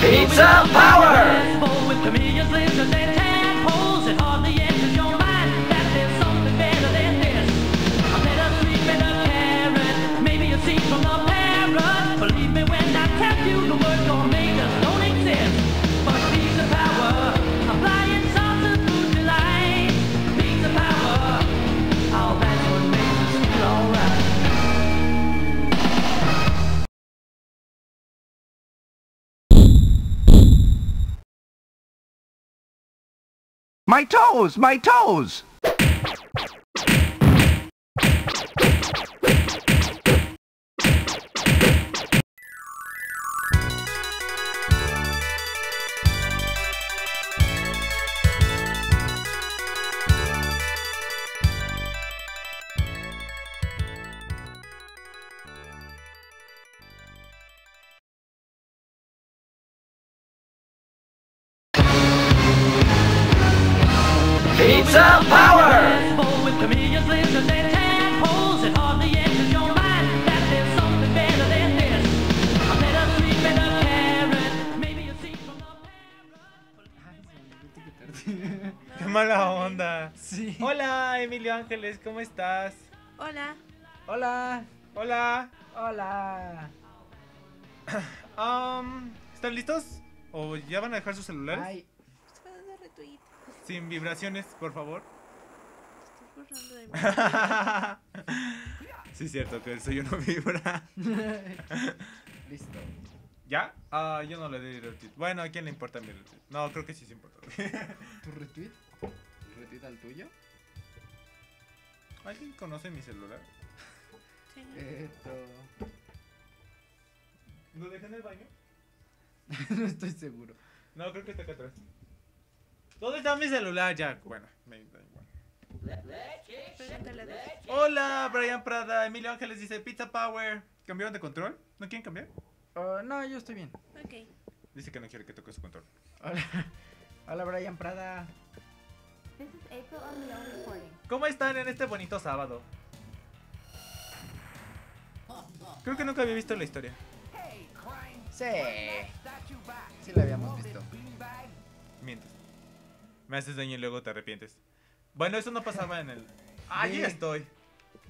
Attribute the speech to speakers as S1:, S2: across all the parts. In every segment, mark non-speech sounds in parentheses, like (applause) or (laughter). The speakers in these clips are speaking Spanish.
S1: Pizza Power!
S2: My toes! My toes!
S3: Emilio Ángeles, ¿cómo estás?
S4: Hola.
S5: Hola.
S3: Hola.
S5: Hola. (clears throat)
S3: Um, ¿Están listos? ¿O ya van a dejar sus celulares?
S5: Ay,
S4: Solo de retweet.
S3: Sin vibraciones, por favor.
S4: Estoy borrando de (laughs)
S3: sí, es cierto que el suyo no vibra. (laughs)
S5: listo.
S3: ¿Ya? Ah, yo no le di retweet. Bueno, ¿a quién le importa mi retweet? No, creo que sí se importa.
S5: ¿Tu retweet? ¿El retweet al tuyo?
S3: ¿Alguien conoce mi celular? (laughs)
S4: Sí.
S5: Esto.
S3: ¿Lo dejé en el baño? (laughs)
S5: no estoy seguro.
S3: No, creo que está acá atrás. ¿Dónde está mi celular, Jack? Bueno, me da igual. Hola, Brian Prada. Emilio Ángeles dice Pizza Power. ¿Cambiaron de control? ¿No quieren cambiar?
S5: Oh, no, yo estoy bien.
S4: Ok.
S3: Dice que no quiere que toque su control.
S5: Hola. Hola, Brian Prada.
S6: This is April O'Neill reporting.
S3: ¿Cómo están en este bonito sábado? Creo que nunca había visto la historia.
S5: Sí. Sí la habíamos visto.
S3: Mientes. Me haces daño y luego te arrepientes. Bueno, eso no pasaba en el. ¡Ah,
S5: Sí.
S3: ya estoy!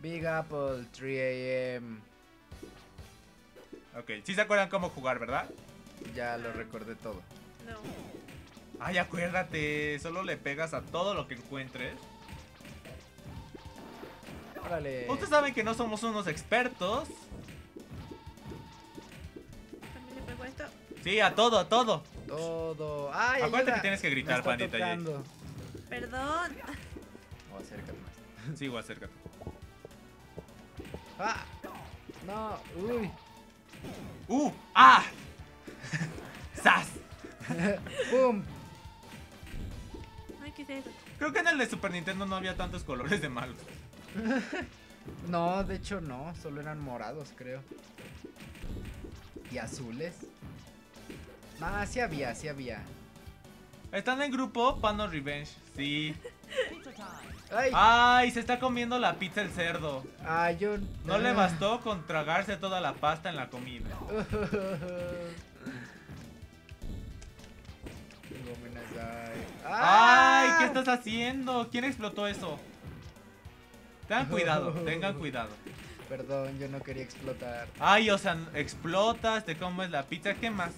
S5: Big Apple, 3 AM.
S3: Ok, sí se acuerdan cómo jugar, ¿verdad?
S5: Ya lo recordé todo.
S4: No.
S3: Ay, acuérdate, solo le pegas a todo lo que encuentres.
S5: Órale.
S3: Ustedes saben que no somos unos expertos.
S4: También le pego esto.
S3: Sí, a todo, a todo.
S5: Todo. Ay,
S3: Acuérdate
S5: ayuda.
S3: que tienes que gritar, pandita.
S4: Perdón.
S5: Oh, acércate más. (laughs)
S3: Sí, igual acércate.
S5: ¡Ah! No, uy.
S3: ¡Uh! ¡Ah! (laughs) ¡Sas! (laughs)
S5: ¡Pum!
S4: Ay, ¿qué es eso?
S3: Creo que en el de Super Nintendo no había tantos colores de malos. (laughs)
S5: No, de hecho no, solo eran morados, creo. ¿Y azules? Ah, sí había, sí había.
S3: ¿Están en grupo? Pano Revenge. Sí.
S5: ¡Ay!
S3: ¡Ay! Se está comiendo la pizza el cerdo.
S5: Ah, yo...
S3: No le (laughs) bastó con tragarse toda la pasta en la comida. (laughs) ¡Ay! ¿Qué estás haciendo? ¿Quién explotó eso? Tengan cuidado, (laughs) tengan cuidado.
S5: Perdón, yo no quería explotar.
S3: Ay, o sea, explotas, te comes la pizza, ¿qué más?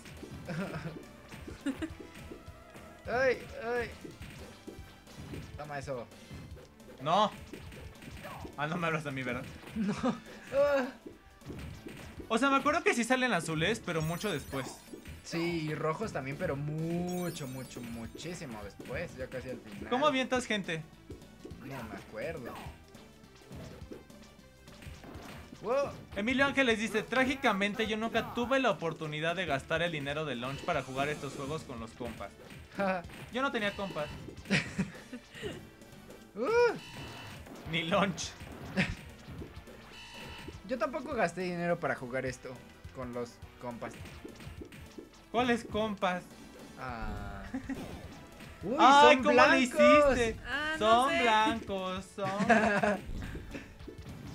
S3: (laughs)
S5: ¡Ay! ¡Ay! Toma eso.
S3: No. Ah, no me hablas a mí, ¿verdad? (laughs)
S5: Ah.
S3: O sea, me acuerdo que sí salen azules, pero mucho después.
S5: Sí, y rojos también, pero mucho, mucho, muchísimo después, ya casi al final.
S3: ¿Cómo avientas gente?
S5: No me acuerdo. Wow.
S3: Emilio Ángeles dice, trágicamente yo nunca tuve la oportunidad de gastar el dinero del launch para jugar estos juegos con los compas. Yo no tenía compas, (laughs)
S5: Uh,
S3: ni launch.
S5: yo tampoco gasté dinero para jugar esto con los compas.
S3: ¿Cuáles compas?
S5: Ah. (laughs) Uy,
S3: ¡Ay,
S5: son
S3: cómo
S5: blancos.
S3: le hiciste!
S4: Ah, no
S3: son
S4: sé.
S3: blancos, son... (laughs)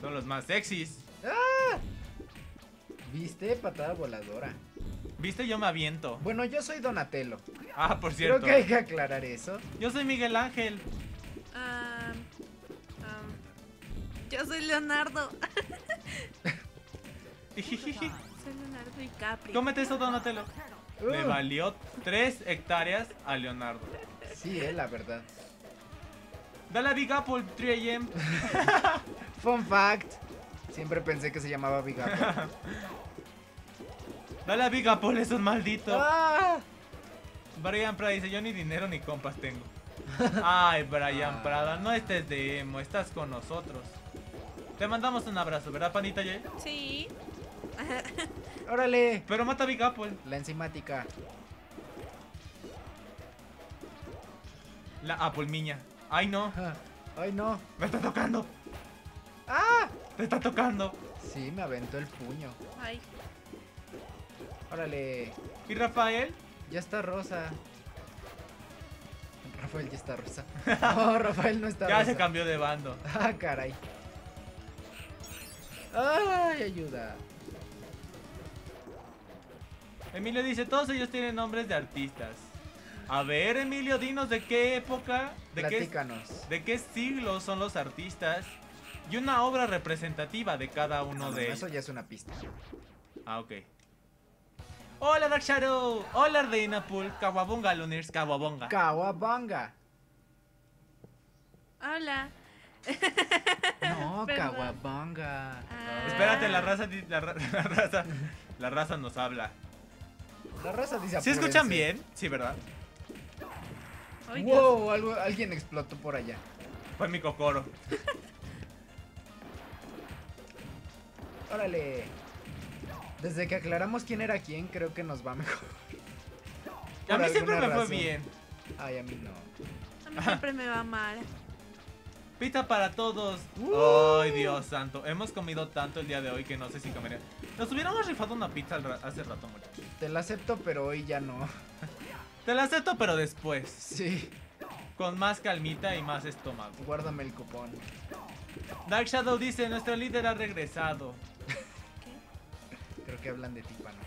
S3: son los más sexys.
S5: Ah. ¿Viste? Patada voladora.
S3: ¿Viste? Yo me aviento.
S5: Bueno, yo soy Donatello.
S3: Ah, por
S5: Creo
S3: cierto.
S5: que hay que aclarar eso.
S3: Yo soy Miguel Ángel.
S4: Am, am, yo soy Leonardo. (laughs) (laughs) Soy Leonardo DiCaprio.
S3: Cómete eso, Donatello. Le
S5: Uh,
S3: valió 3 hectáreas a Leonardo.
S5: Sí, eh, la verdad.
S3: Dale a Big Apple 3am. (laughs)
S5: Fun fact. Siempre pensé que se llamaba Big Apple. (laughs)
S3: Dale a Big Apple, es un maldito.
S5: ¡Ah!
S3: Brian Prada dice, yo ni dinero ni compas tengo. Ay, Brian
S5: Ah.
S3: Prada, no estés de emo, estás con nosotros. Te mandamos un abrazo, ¿verdad, panita Jay?
S4: Sí. (laughs)
S5: ¡Órale!
S3: Pero mata a Big Apple.
S5: La enzimática.
S3: La Apple Miña. Ay, no,
S5: ¡Ay, no!
S3: me está tocando.
S5: ¡Ah!
S3: Me está tocando.
S5: Sí, me aventó el puño.
S4: Ay.
S5: ¡Órale!
S3: ¿Y Rafael?
S5: Ya está rosa. Rafael ya está rosa. (laughs) No, Rafael no está
S3: Ya
S5: rosa.
S3: se cambió de bando. (laughs)
S5: Ah, caray. ¡Ay, ayuda!
S3: Emilio dice, todos ellos tienen nombres de artistas. A ver, Emilio, dinos de qué época, de qué, de qué siglo son los artistas y una obra representativa de cada uno de ellos.
S5: Eso ya es una pista.
S3: Ah, ok. Hola, Dark Shadow. Hola, Reina Pool. Kawabunga, Luners. Kawabunga.
S5: Kawabanga.
S4: Hola.
S5: No, (laughs)
S4: Perdón.
S5: Kawabanga.
S4: Ah.
S3: Espérate, la raza, di- la, (laughs) la raza, la raza nos habla.
S5: La raza dice
S3: ¿Sí escuchan bien? Sí, ¿verdad?
S4: Ay.
S5: Wow, algo, alguien explotó por allá.
S3: Fue mi cocoro. (laughs)
S5: Órale. Desde que aclaramos quién era quién, creo que nos va mejor.
S3: A mí siempre me fue bien.
S5: Ay, a mí no.
S4: A mí siempre me va mal.
S3: Pizza para todos.
S5: Uh.
S3: Ay, Dios santo. Hemos comido tanto el día de hoy que no sé si comería. Nos hubiéramos rifado una pizza hace rato, muchachos.
S5: Te la acepto, pero hoy ya no. (laughs)
S3: Te la acepto, pero después.
S5: Sí,
S3: Con más calmita y más estómago.
S5: guárdame el cupón.
S3: Dark Shadow dice, nuestro líder ha regresado.
S5: Creo que hablan de ti, pana.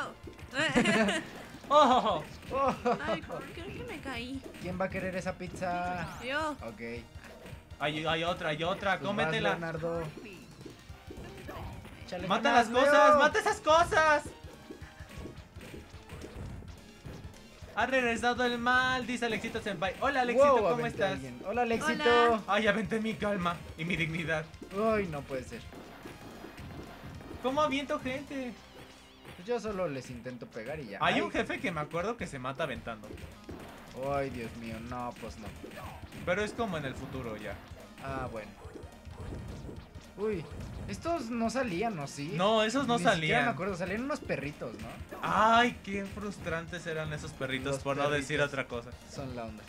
S4: Oh. (laughs)
S3: ¡Oh!
S5: Oh,
S4: Ay, creo que me caí.
S5: ¿Quién va a querer esa pizza?
S4: Yo.
S5: Ok.
S3: Hay, hay otra, hay otra.
S5: pues vas,
S3: Cómetela.
S5: Leonardo. Échale
S3: Mata
S5: ganas,
S3: las cosas,
S5: Leo.
S3: mata esas cosas. Ha regresado el mal, dice Alexito Senpai. Hola Alexito,
S5: Wow,
S3: ¿cómo estás?
S5: Hola, Alexito.
S4: Hola.
S3: Ay, aventé mi calma y mi dignidad.
S5: Ay, no puede ser.
S3: ¿Cómo aviento gente?
S5: Pues yo solo les intento pegar y ya.
S3: Hay
S5: Ay.
S3: un jefe que me acuerdo que se mata aventando.
S5: Ay, Dios mío, no, pues no.
S3: Pero es como en el futuro ya.
S5: Ah, bueno. Uy, estos no salían, ¿no? Sí.
S3: No, esos no
S5: Ni
S3: salían.
S5: me acuerdo, salían unos perritos, ¿no?
S3: Ay, qué frustrantes eran esos perritos,
S5: Los
S3: por no decir otra cosa.
S5: Son la onda.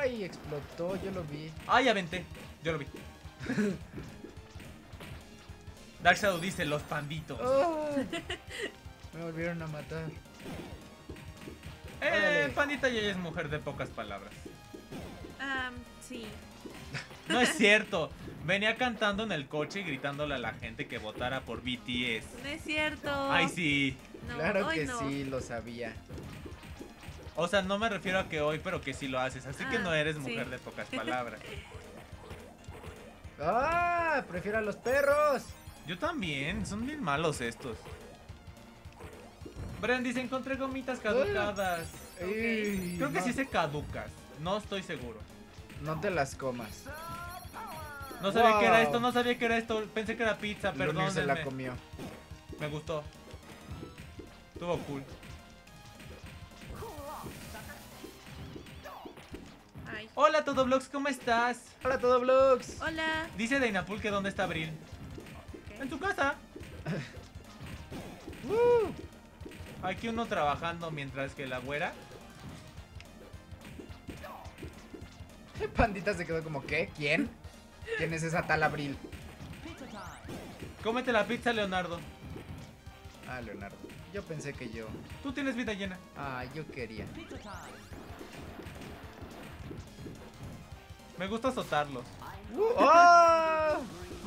S5: ¡Ay! Explotó, yo lo vi.
S3: Ay, aventé. Yo lo vi. (laughs) Dark Shadow dice los panditos.
S5: ¡Oh! Me volvieron a matar.
S3: Eh,
S5: órale.
S3: pandita ya es mujer de pocas palabras.
S4: Am, sí. (laughs)
S3: No es cierto. Venía cantando en el coche y gritándole a la gente que votara por BTS.
S4: No es cierto.
S3: Ay, sí.
S4: No,
S5: claro que
S4: no.
S5: sí, lo sabía.
S3: O sea, no me refiero a que hoy, pero que sí lo haces. Así que
S4: Ah,
S3: no eres
S4: sí.
S3: mujer de pocas palabras. (laughs)
S5: ¡Ah! Prefiero a los perros.
S3: Yo también. Son bien malos estos. Brian dice, encontré gomitas caducadas.
S5: Ey,
S3: Creo que
S5: no,
S3: sí se caducas. No estoy seguro.
S5: No te las comas.
S3: No sabía que era
S5: Wow.
S3: esto, no sabía que era esto. Pensé que era pizza, perdón.
S5: se la comió.
S3: Me gustó. Estuvo cool.
S4: Ay.
S3: Hola, todo vlogs, ¿cómo estás?
S5: Hola, todo vlogs.
S4: Hola.
S3: Dice Dainapul que dónde está Abril. En tu casa. (laughs)
S5: Uh,
S3: Aquí uno trabajando mientras que la güera. (laughs)
S5: Pandita se quedó como, ¿qué? ¿Quién? ¿Quién es esa tal Abril?
S3: Cómete la pizza, Leonardo.
S5: Ah, Leonardo. Yo pensé que yo.
S3: Tú tienes vida llena.
S5: Ah, yo quería.
S3: Me gusta azotarlos.
S5: Uh, ¡Oh!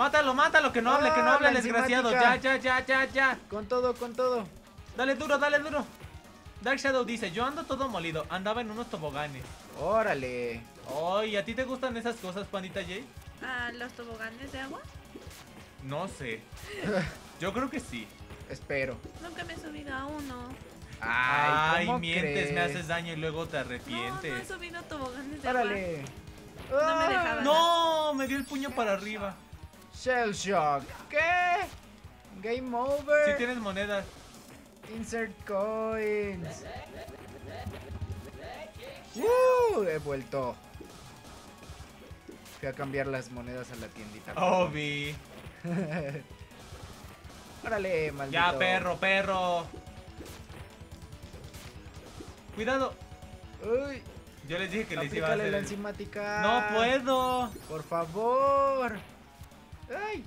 S3: Mátalo, mátalo, que no hable, que no
S5: Ah,
S3: hable desgraciado. Ya, ya, ya, ya, ya.
S5: Con todo, con todo.
S3: Dale duro, dale duro. Dark Shadow dice, yo ando todo molido, andaba en unos toboganes.
S5: Órale.
S3: Ay, ¿a ti te gustan esas cosas, Pandita J?
S4: Ah, los toboganes de agua.
S3: No sé. Yo creo que sí.
S5: Espero.
S4: Nunca me he subido a uno.
S5: Ay,
S3: Ay,
S5: ¿cómo
S3: mientes, me haces daño y luego te
S4: No, no he
S3: arrepientes.
S4: subido a toboganes de agua.
S5: Órale.
S4: No me dejaban.
S3: No, me dio el puño para arriba.
S5: Shell Shock. ¿Qué? Game over.
S3: Si tienes monedas.
S5: Insert coins. Uh, he vuelto. Fui a cambiar las monedas a la tiendita.
S3: Obi. (laughs)
S5: Órale, maldito.
S3: Ya, perro, perro. Cuidado.
S5: Uy,
S3: Yo les dije que les iba a hacer.
S5: la enzimática.
S3: No puedo.
S5: Por favor. Ay.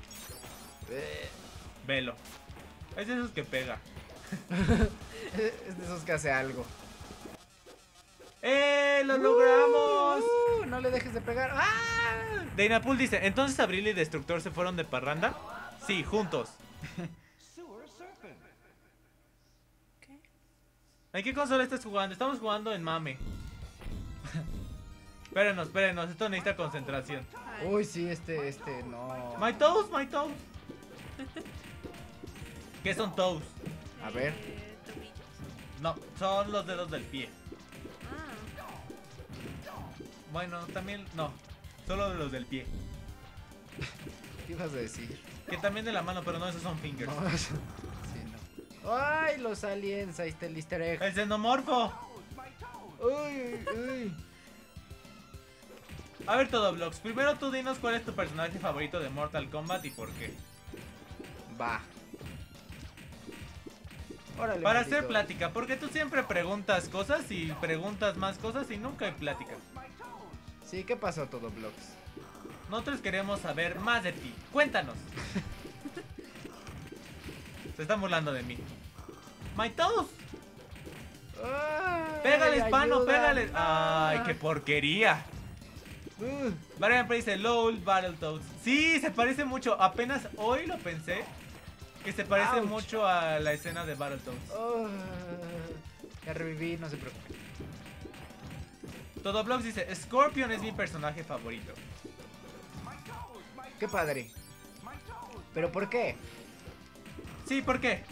S3: Velo. Es de esos que pega. (laughs)
S5: Es de esos que hace algo.
S3: ¡Eh! ¡Lo logramos!
S5: Uh, no le dejes de pegar. ¡Ah!
S3: Dynapul dice, ¿entonces Abril y Destructor se fueron de parranda? Sí, juntos. (laughs) ¿En qué consola estás jugando? Estamos jugando en Mame. (laughs) espérenos, espérenos, esto necesita concentración.
S5: Uy, sí, este, este, no.
S3: My toes, my toes. ¿Qué son toes?
S5: A ver.
S4: eh.
S3: No, son los dedos del pie.
S4: Ah,
S3: Bueno, también, no, solo los del pie.
S5: ¿Qué ibas a decir?
S3: Que también de la mano, pero no, esos son fingers.
S5: No, (laughs) sí, no. ¡Ay, los aliens! Ahí está el easter egg.
S3: El xenomorfo.
S5: ¡Uy, uy!
S3: A ver, todo vlogs. Primero tú dinos cuál es tu personaje favorito de Mortal Kombat y por qué.
S5: Va. Órale,
S3: Para
S5: maldito.
S3: hacer plática, porque tú siempre preguntas cosas y preguntas más cosas y nunca hay plática.
S5: Sí, ¿qué pasó todo vlogs?
S3: Nosotros queremos saber más de ti. Cuéntanos. (laughs) Se están burlando de mí. My toes.
S5: ¡Ay,
S3: Pégale, hispano,
S5: ayuda!
S3: pégale.
S5: No.
S3: Ay, qué porquería.
S5: Uh,
S3: dice LOL Battletoads. Sí, se parece mucho. Apenas hoy lo pensé. Que se parece
S5: Ouch.
S3: mucho a la escena de Battletoads.
S5: oh, ya reviví, no se preocupe.
S3: Todo Vlogs dice Scorpion es mi personaje favorito.
S5: ¡Qué padre! ¿Pero por qué?
S3: Sí, ¿por qué?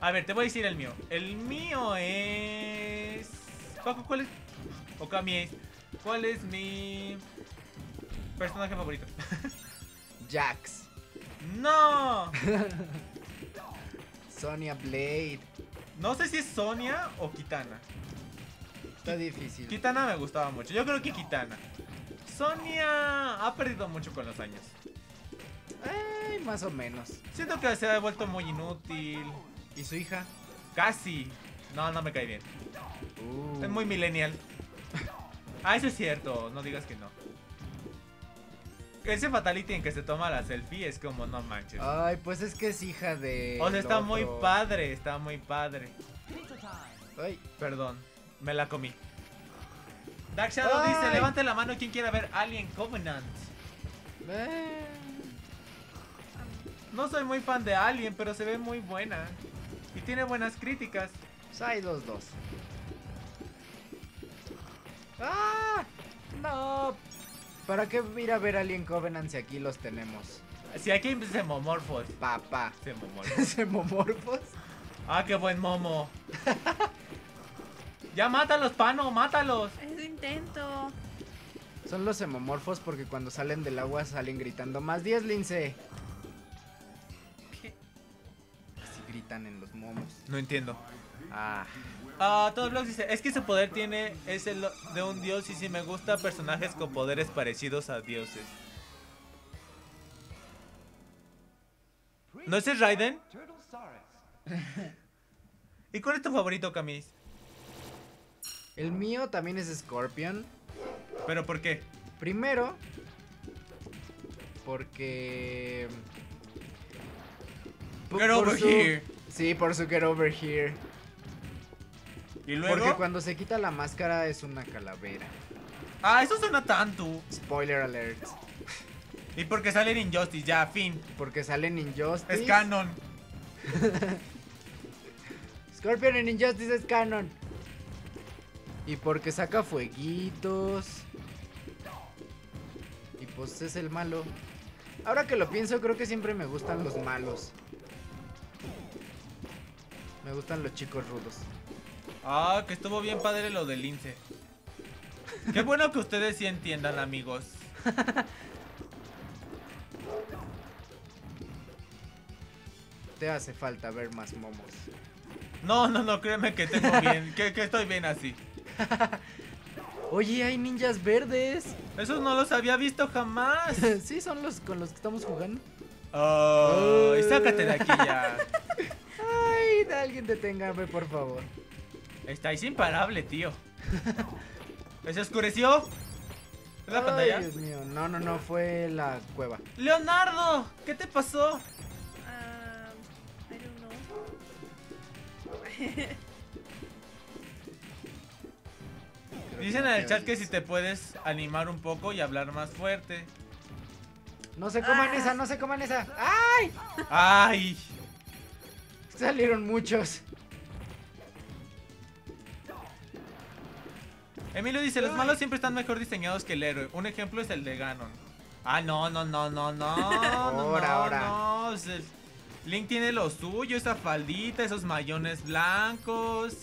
S3: A ver, te voy a decir el mío. El mío es. Paco, ¿cuál es? O Cami ¿Cuál es mi personaje favorito? (laughs)
S5: Jax.
S3: ¡No! (laughs)
S5: Sonya Blade.
S3: No sé si es Sonia o Kitana.
S5: Está difícil.
S3: Kitana me gustaba mucho. Yo creo que Kitana. Sonia ha perdido mucho con los años.
S5: Ay, más o menos.
S3: Siento que se ha vuelto muy inútil.
S5: ¿Y su hija?
S3: Casi. No, no me cae bien.
S5: Uh.
S3: Es muy millennial. (laughs) Ah, eso es cierto. No digas que no. Ese fatality en que se toma la selfie es como no manches.
S5: Ay, pues es que es hija de.
S3: o sea, está muy padre, está muy padre.
S5: Ay,
S3: Perdón, me la comí. Dark Shadow
S5: Ay.
S3: dice, levante la mano quien quiera ver Alien Covenant.
S5: eh,
S3: No soy muy fan de Alien, pero se ve muy buena. Y tiene buenas críticas.
S5: pues hay los dos. ¡Ah! ¡No! ¿Para qué ir a ver Alien Covenant si aquí los tenemos?
S3: Si aquí hay Semomorphos.
S5: Papá.
S3: Semomorphos. (laughs)
S5: ¿Semomorfos?
S3: Ah, qué buen momo. (laughs) ya mátalos, pano, mátalos.
S4: Eso intento.
S5: Son los hemomorfos porque cuando salen del agua salen gritando más 10 lince.
S4: ¿Qué?
S5: Así gritan en los momos.
S3: No entiendo.
S5: Ah.
S3: Ah, todo Vlogs dice, es que su poder tiene es el de un dios y si me gusta personajes con poderes parecidos a dioses. ¿No ese es Raiden? (laughs) ¿Y cuál es tu favorito, Camis?
S5: El mío también es Scorpion.
S3: ¿Pero por qué?
S5: Primero, porque. po-
S3: Get over
S5: su-
S3: here.
S5: Sí, por su Get Over Here.
S3: ¿Y luego?
S5: Porque cuando se quita la máscara es una calavera.
S3: Ah, eso suena tanto.
S5: Spoiler alert.
S3: Y porque sale en Injustice, ya, fin.
S5: Porque salen Injustice.
S3: Es canon. (laughs)
S5: Scorpion en Injustice es canon. Y porque saca fueguitos. Y pues es el malo. Ahora que lo pienso, creo que siempre me gustan los malos. Me gustan los chicos rudos.
S3: Ah, que estuvo bien padre lo del lince. Qué bueno que ustedes sí entiendan, amigos.
S5: Te hace falta ver más momos.
S3: No, no, no, créeme que tengo bien, que, que estoy bien así. (laughs)
S5: Oye, hay ninjas verdes.
S3: Esos no los había visto jamás. (laughs)
S5: sí, son los con los que estamos jugando.
S3: Ay, sácate de aquí ya. (laughs)
S5: Ay, alguien deténgame, por favor.
S3: Estáis imparable, tío. (laughs) ¿Se oscureció? ¿Es la
S5: Ay,
S3: pantalla?
S5: Dios mío. No, no, no, fue la cueva.
S3: Leonardo, ¿qué te pasó?
S4: Ah, I don't know.
S3: Dicen en el chat que si te puedes animar un poco y hablar más fuerte.
S5: No se coman esa, no se coman esa. ¡Ay!
S3: ¡Ay!
S5: Salieron muchos.
S3: Emilio dice, los malos siempre están mejor diseñados que el héroe. Un ejemplo es el de Ganon. Ah, no, no, no, no, no. no, (laughs)
S5: Ahora,
S3: no,
S5: ahora.
S3: no. O sea, Link tiene lo suyo, esa faldita, esos mayones blancos.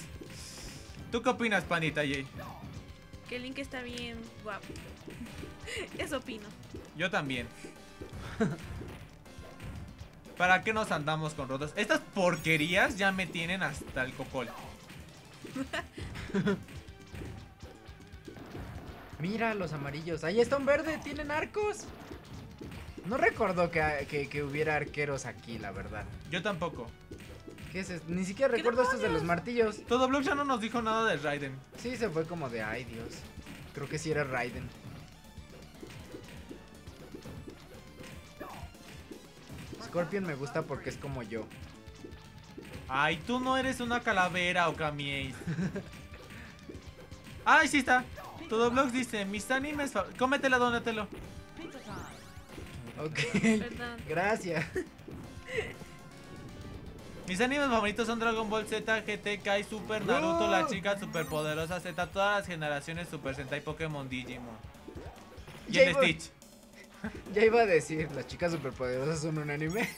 S3: ¿Tú qué opinas, panita Jay?
S4: que Link está bien guapo. (laughs) Eso opino.
S3: Yo también. ¿Para qué nos andamos con rotos? Estas porquerías ya me tienen hasta el cocol. (laughs)
S5: Mira los amarillos. Ahí está un verde, tienen arcos. No recuerdo que, que- que hubiera arqueros aquí, la verdad.
S3: Yo tampoco.
S5: ¿Qué es esto? Ni siquiera
S4: ¿Qué
S5: recuerdo estos de los martillos.
S3: Todo blog ya no nos dijo nada de Raiden.
S5: Sí, se fue como de, ay Dios. Creo que sí era Raiden. Scorpion me gusta porque es como yo.
S3: Ay, tú no eres una calavera, Okami Ace. (laughs) Ay, sí está. Todo blog dice, mis animes... Cómetela, Donatello.
S5: Ok.
S4: Perdón.
S5: Gracias.
S3: Mis animes favoritos son Dragon Ball Z, GT, Kai, Super, Naruto, la chica superpoderosa Z, todas las generaciones Super Sentai, Pokémon, Digimon. Y el Stitch.
S5: Ya iba a decir, las chicas superpoderosas son un anime.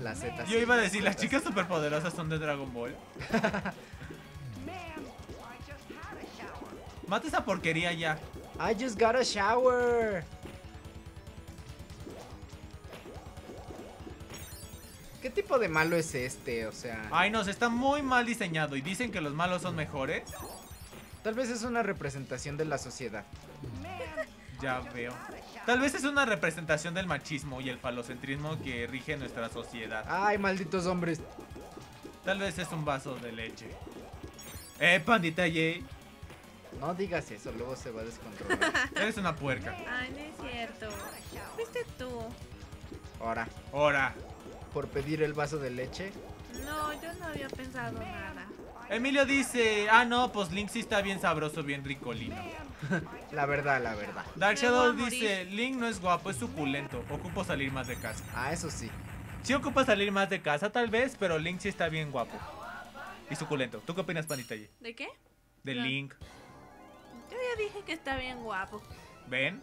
S5: Las Z.
S3: Yo iba a decir, las chicas superpoderosas son de Dragon Ball. (laughs) Mata esa porquería ya.
S5: I just got a shower. ¿Qué tipo de malo es este? O sea,
S3: Ay, no, se está muy mal diseñado y dicen que los malos son mejores.
S5: tal vez es una representación de la sociedad.
S3: Ya veo. Tal vez es una representación del machismo y el falocentrismo que rige nuestra sociedad.
S5: Ay, malditos hombres.
S3: Tal vez es un vaso de leche. Eh, pandita Jay,
S5: No digas eso, luego se va a descontrolar. (laughs)
S3: eres una puerca.
S4: Ay, no es cierto. Fuiste tú.
S5: Ahora,
S3: Ahora,
S5: por pedir el vaso de leche.
S4: No, yo no había pensado nada.
S3: Emilio dice, ah no, pues Link sí está bien sabroso, bien ricolino. (laughs)
S5: La verdad, la verdad.
S3: Dark Shadow dice, Link no es guapo, es suculento. Ocupo salir más de casa.
S5: Ah, eso sí.
S3: Sí ocupa salir más de casa tal vez, pero Link sí está bien guapo. Y suculento. ¿Tú qué opinas, panita?
S4: ¿De qué?
S3: De
S4: No.
S3: Link.
S4: Yo ya dije que está bien guapo.
S3: ¿Ven?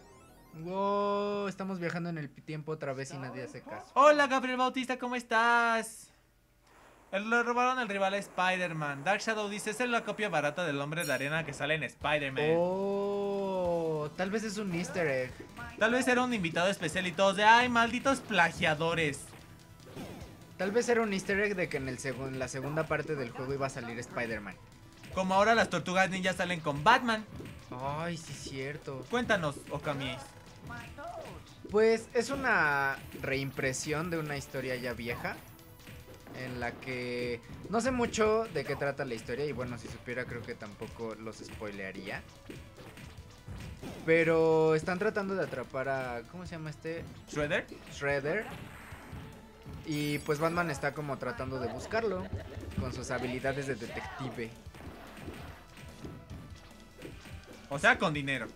S5: Wow, estamos viajando en el tiempo otra vez y nadie hace caso.
S3: Hola Gabriel Bautista, ¿cómo estás? Le robaron el rival a Spider-Man. Dark Shadow dice, esa es la copia barata del hombre de arena que sale en Spider-Man.
S5: Oh, tal vez es un easter egg.
S3: Tal vez era un invitado especial y todos de, ay, malditos plagiadores.
S5: Tal vez era un easter egg de que en, el en la segunda parte del juego iba a salir Spider-Man.
S3: Como ahora las tortugas ninjas salen con Batman.
S5: Ay, sí, cierto.
S3: Cuéntanos, Okami.
S5: Pues es una reimpresión de una historia ya vieja. En la que no sé mucho de qué trata la historia. Y bueno, si supiera, creo que tampoco los spoilearía. Pero están tratando de atrapar a. ¿Cómo se llama este?
S3: ¿Shredder?
S5: Shredder. Y pues Batman está como tratando de buscarlo. Con sus habilidades de detective.
S3: O sea, con dinero.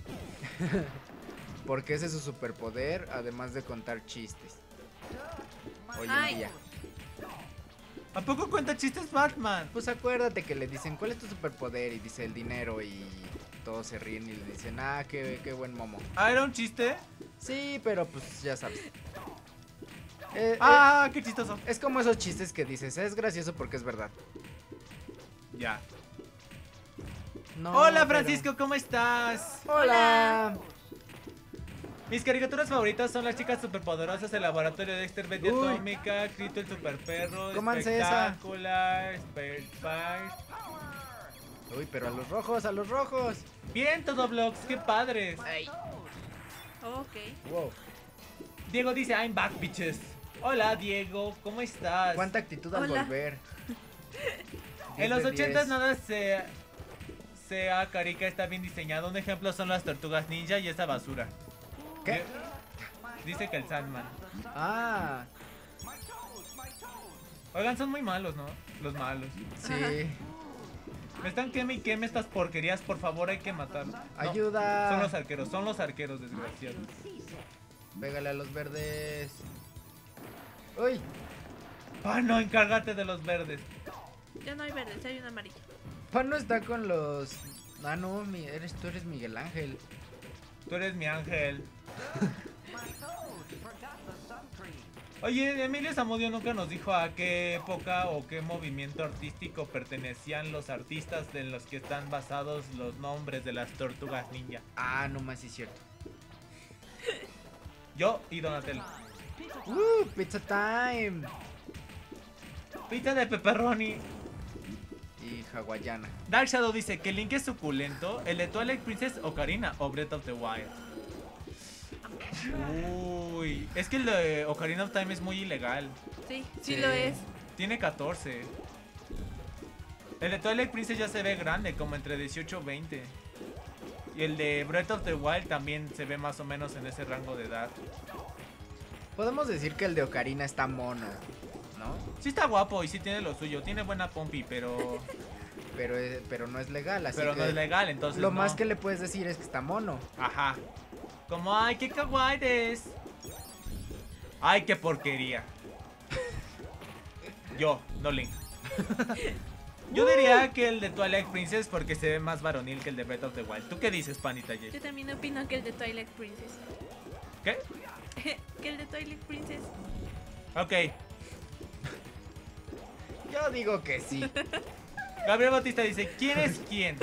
S3: (laughs)
S5: Porque ese es su superpoder, además de contar chistes. Hoy en día.
S3: ¿A poco cuenta chistes Batman?
S5: Pues acuérdate que le dicen, ¿cuál es tu superpoder? Y dice el dinero y todos se ríen y le dicen, ah, qué, qué buen momo.
S3: Ah, ¿era un chiste?
S5: Sí, pero pues ya sabes. Eh, eh,
S3: Ah, qué chistoso.
S5: es como esos chistes que dices, es gracioso porque es verdad.
S3: Ya.
S5: No,
S3: Hola
S5: pero-
S3: Francisco, ¿cómo estás?
S5: Hola.
S3: Mis caricaturas favoritas son las chicas superpoderosas, el laboratorio de Dexter, Betty
S5: Uy.
S3: Atómica, Crito el superperro. Espectacular, Spare Spice.
S5: Uy, pero a los rojos, a los rojos.
S3: Bien, todo vlogs, qué padres.
S4: Ok.
S5: Wow.
S3: Diego dice, I'm back, bitches. Hola, Diego, ¿cómo estás?
S5: Cuánta actitud al
S4: Hola.
S5: volver.
S3: En los
S5: 10 de
S3: 80
S5: 10.
S3: nada se... Sea carica está bien diseñado. Un ejemplo son las tortugas ninja y esa basura.
S5: ¿Qué?
S3: Dice que el Sandman.
S5: Ah,
S3: Oigan, son muy malos, ¿no? Los malos.
S5: sí.
S3: Me están queme y queme estas porquerías, por favor, hay que matarlos. No,
S5: Ayuda.
S3: son los arqueros, son los arqueros, desgraciados.
S5: Pégale a los verdes. Uy,
S3: Ah, no, encárgate de los verdes.
S4: Ya no hay verdes, hay un amarillo.
S5: Pan no está con los. Ah, no, mi- eres, tú eres Miguel Ángel.
S3: Tú eres mi ángel. Oye, Emilio Zamudio nunca nos dijo a qué época o qué movimiento artístico pertenecían los artistas en los que están basados los nombres de las tortugas ninja.
S5: Ah, no más, es cierto.
S3: Yo y Donatello.
S5: Uh, pizza time.
S3: Pizza de pepperoni.
S5: Hawaiana.
S3: Dark Shadow dice que Link es suculento, el de Twilight Princess Ocarina o Breath of the Wild. Uy, es que el de Ocarina of Time es muy ilegal.
S4: Sí, sí,
S5: Sí.
S4: lo es.
S3: Tiene 14. El de Twilight Princess ya se ve grande, como entre 18 y 20. Y el de Breath of the Wild también se ve más o menos en ese rango de edad.
S5: Podemos decir que el de Ocarina está mono, ¿no?
S3: Sí está guapo y sí tiene lo suyo, tiene buena pompi, pero, (laughs)
S5: Pero, eh, pero no es legal, así
S3: pero
S5: que
S3: no es legal, entonces
S5: lo
S3: no.
S5: más que le puedes decir es que está mono.
S3: Ajá. Como, ay, qué kawaii es. Ay, qué porquería. (laughs) Yo, no Link. (laughs) Yo diría que el de Twilight Princess porque se ve más varonil que el de Breath of the Wild. ¿Tú qué dices, Panita J?
S4: Yo también opino que el de Twilight Princess.
S3: ¿Qué? (laughs)
S4: que el de Twilight Princess.
S3: Ok.
S5: Yo digo que sí.
S3: Gabriel Bautista dice, ¿quién es quién?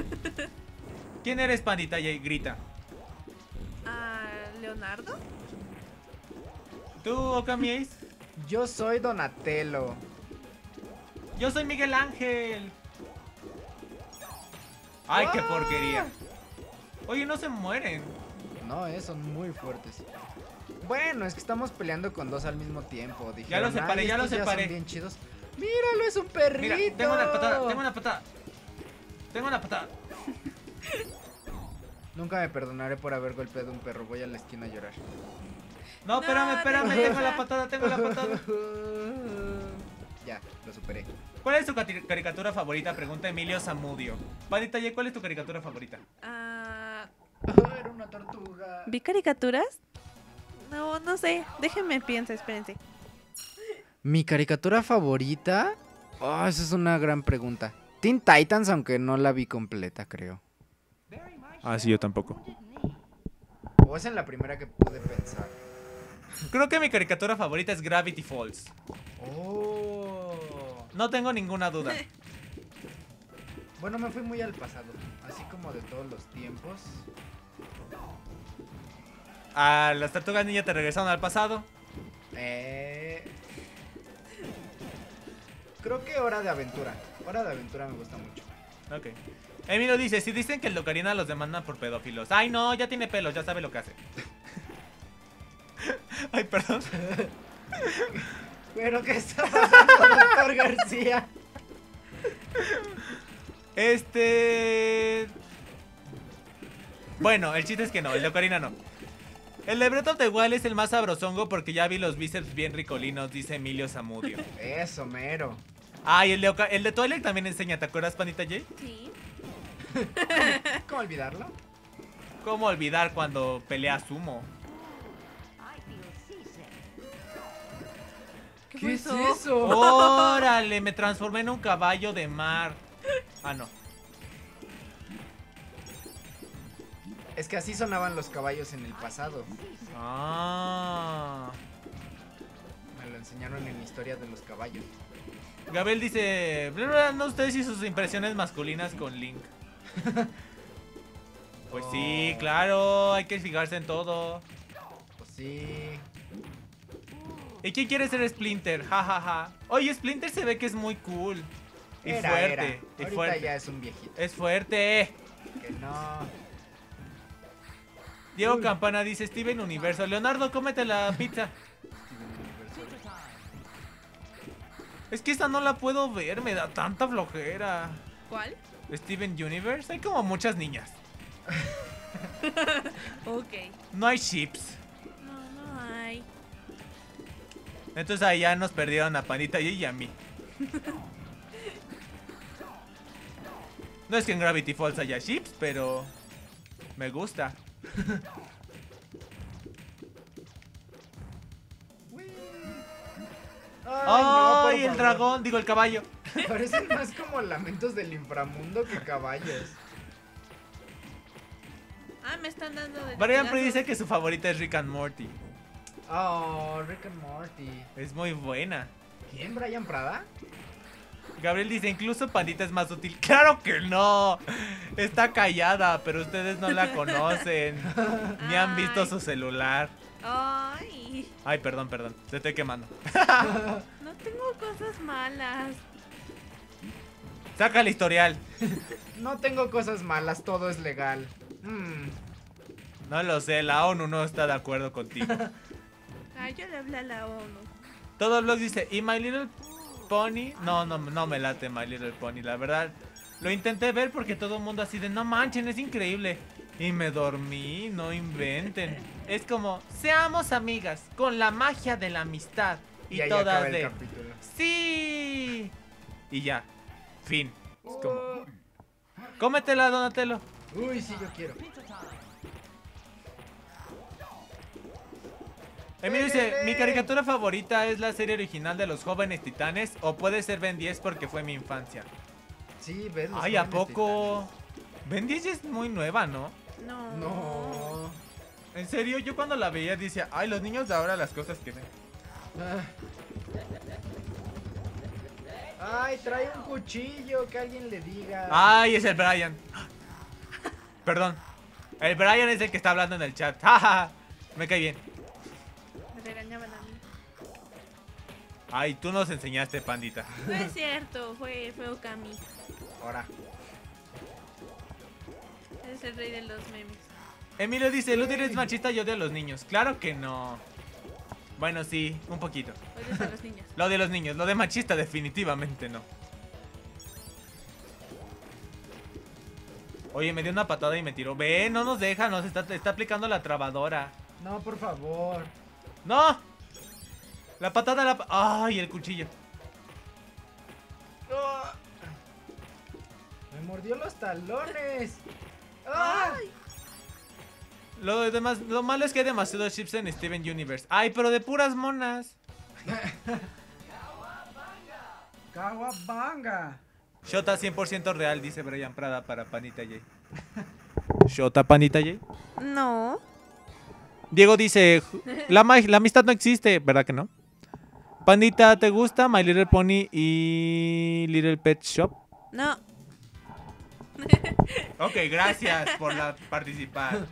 S3: ¿Quién eres, Panita J? Grita.
S4: ¿A Leonardo?
S3: ¿Tú, Okami Ace?
S5: Yo soy Donatello.
S3: Yo soy Miguel Ángel. Ay, qué
S5: Ah.
S3: porquería. Oye, no se mueren.
S5: No, eh, son muy fuertes. Bueno, es que estamos peleando con dos al mismo tiempo.
S3: Ya
S5: Dijeron,
S3: lo separé,
S5: "Ay,
S3: ya lo
S5: estos son
S3: separé".
S5: bien chidos. Míralo, es un perrito.
S3: Mira, tengo una patada, tengo una patada. Tengo una patada.
S5: Nunca me perdonaré por haber golpeado a un perro. Voy a la esquina a llorar.
S3: No, espérame,
S4: No,
S3: espérame,
S4: déjala.
S3: tengo la patada, tengo la patada. (laughs)
S5: ya, lo superé.
S3: ¿Cuál es tu caricatura favorita? Pregunta Emilio Zamudio. Padita ¿cuál es tu caricatura favorita?
S4: Ah,
S5: Era una tortuga.
S4: ¿Vi caricaturas? No, no sé. Déjenme piensa, espérense.
S5: Mi caricatura favorita. Oh, esa es una gran pregunta. Teen Titans, aunque no la vi completa, creo.
S3: Ah, sí, yo tampoco.
S5: O es en la primera que pude pensar.
S3: Creo que mi caricatura favorita es Gravity Falls.
S5: Oh.
S3: No tengo ninguna duda. (laughs)
S5: Bueno, me fui muy al pasado. Así como de todos los tiempos.
S3: Ah, las tortugas ninja te regresaron al pasado.
S5: Eh... Creo que Hora de Aventura. Hora de Aventura me gusta mucho.
S3: Ok. Emilio dice, si dicen que el Locarina los demandan por pedófilos. Ay, no, ya tiene pelos, ya sabe lo que hace. (laughs) Ay, perdón.
S5: Pero ¿qué está pasando, doctor García?
S3: Este... Bueno, el chiste es que no, el de Ocarina no. El de Breath of the Wild es el más sabrosongo porque ya vi los bíceps bien ricolinos, dice Emilio Zamudio.
S5: Eso, mero.
S3: Ay, ah, el de, el de Twilight también enseña, ¿te acuerdas, Panita J?
S4: Sí.
S5: ¿Cómo olvidarlo?
S3: ¿Cómo olvidar cuando pelea Sumo?
S4: ¿Qué,
S5: ¿Qué es
S4: eso?
S3: ¡Órale! Me transformé en un caballo de mar. Ah, no.
S5: Es que así sonaban los caballos en el pasado.
S3: Ah.
S5: Me lo enseñaron en la historia de los caballos.
S3: Gabriel dice, "Bla, bla, no ustedes y sus impresiones masculinas con Link. (laughs) Pues sí,
S5: Oh.
S3: claro, hay que fijarse en todo.
S5: Pues sí.
S3: ¿Y quién quiere ser Splinter? Ja, ja, ja. Oye, Splinter se ve que es muy cool. Y
S5: Era,
S3: fuerte.
S5: era.
S3: Y
S5: Ahorita
S3: fuerte.
S5: ya es un viejito.
S3: Es fuerte.
S5: Que no.
S3: Diego Campana dice Steven Universo. Leonardo, cómete la pizza. Es que esta no la puedo ver, me da tanta flojera.
S4: ¿Cuál?
S3: Steven Universe, hay como muchas niñas. (laughs)
S4: Ok.
S3: No hay ships.
S4: No, no hay.
S3: Entonces ahí ya nos perdieron a Panita y a mí. (laughs) No es que en Gravity Falls haya ships, pero me gusta. (laughs)
S5: Ay, no, por
S3: ¡Ay, el
S5: favor.
S3: dragón! Digo, el caballo. (laughs)
S5: Parecen más como lamentos del inframundo que caballos.
S4: Ah, me están dando de.
S3: Brian Pri
S4: latigazos.
S3: dice que su favorita es Rick and Morty.
S5: Oh, Rick and Morty.
S3: Es muy buena.
S5: ¿Quién? ¿Brian Prada?
S3: Gabriel dice, incluso Pandita es más útil. (laughs) ¡Claro que no! Está callada, pero ustedes no la conocen. (laughs) Ni han visto su celular.
S4: Ay,
S3: Ay, perdón, perdón. Se estoy quemando.
S4: no tengo cosas malas.
S3: Saca el historial.
S5: No tengo cosas malas, todo es legal. Mm,
S3: No lo sé, la ONU no está de acuerdo contigo.
S4: Ay, yo le hablé a la ONU.
S3: Todo blog dice, ¿y My Little Pony? No, no, no me late My Little Pony, la verdad. Lo intenté ver porque todo el mundo así de, no manchen, es increíble. Y me dormí, no inventen. Es como, seamos amigas, con la magia de la amistad. Y,
S5: y ahí
S3: todas
S5: acaba el
S3: de,
S5: capítulo.
S3: sí. Y ya, fin. Es como, cómetela, Donatello.
S5: Uy, sí, yo quiero.
S3: Emilio dice, mi caricatura favorita es la serie original de los jóvenes titanes o puede ser Ben 10 porque fue mi infancia.
S5: Sí, ves. los
S3: Ay, ¿a poco? Ben 10 ya es muy nueva, ¿no?
S4: No.
S5: titanes. No.
S3: En serio, yo cuando la veía decía, ay, los niños de ahora las cosas que ven.
S5: Ay, trae un cuchillo, que alguien le diga.
S3: Ay, es el Brian. Perdón. El Brian es el que está hablando en el chat. (laughs) Ja, ja, ja. Me cae bien.
S4: Me regañaban a mí.
S3: Ay, tú nos enseñaste, pandita.
S4: No es cierto, fue, fue Okami.
S5: Ahora.
S4: Es el rey de los memes.
S3: Emilio dice, Ludir es machista y odia a los niños. Claro que no. Bueno, sí, un poquito.
S4: Odias a los niños. (laughs)
S3: Lo de los niños, lo de machista definitivamente no. Oye, me dio una patada y me tiró. Ve, no nos deja, nos está, está aplicando la trabadora.
S5: No, por favor.
S3: ¡No! La patada, la... ¡Ay, el cuchillo!
S5: Ah. Me mordió los talones. ¡Ah!
S3: Lo, demás, lo malo es que hay demasiados chips en Steven Universe. ¡Ay, pero de puras monas! (laughs)
S7: Kawabanga.
S3: Shota 100% real, dice Brian Prada para Panita J. ¿Shota Panita J?
S4: No.
S3: Diego dice, la, amistad no existe, ¿verdad que no? Pandita, ¿te gusta My Little Pony y Little Pet Shop?
S4: No.
S3: Ok, gracias por la participar.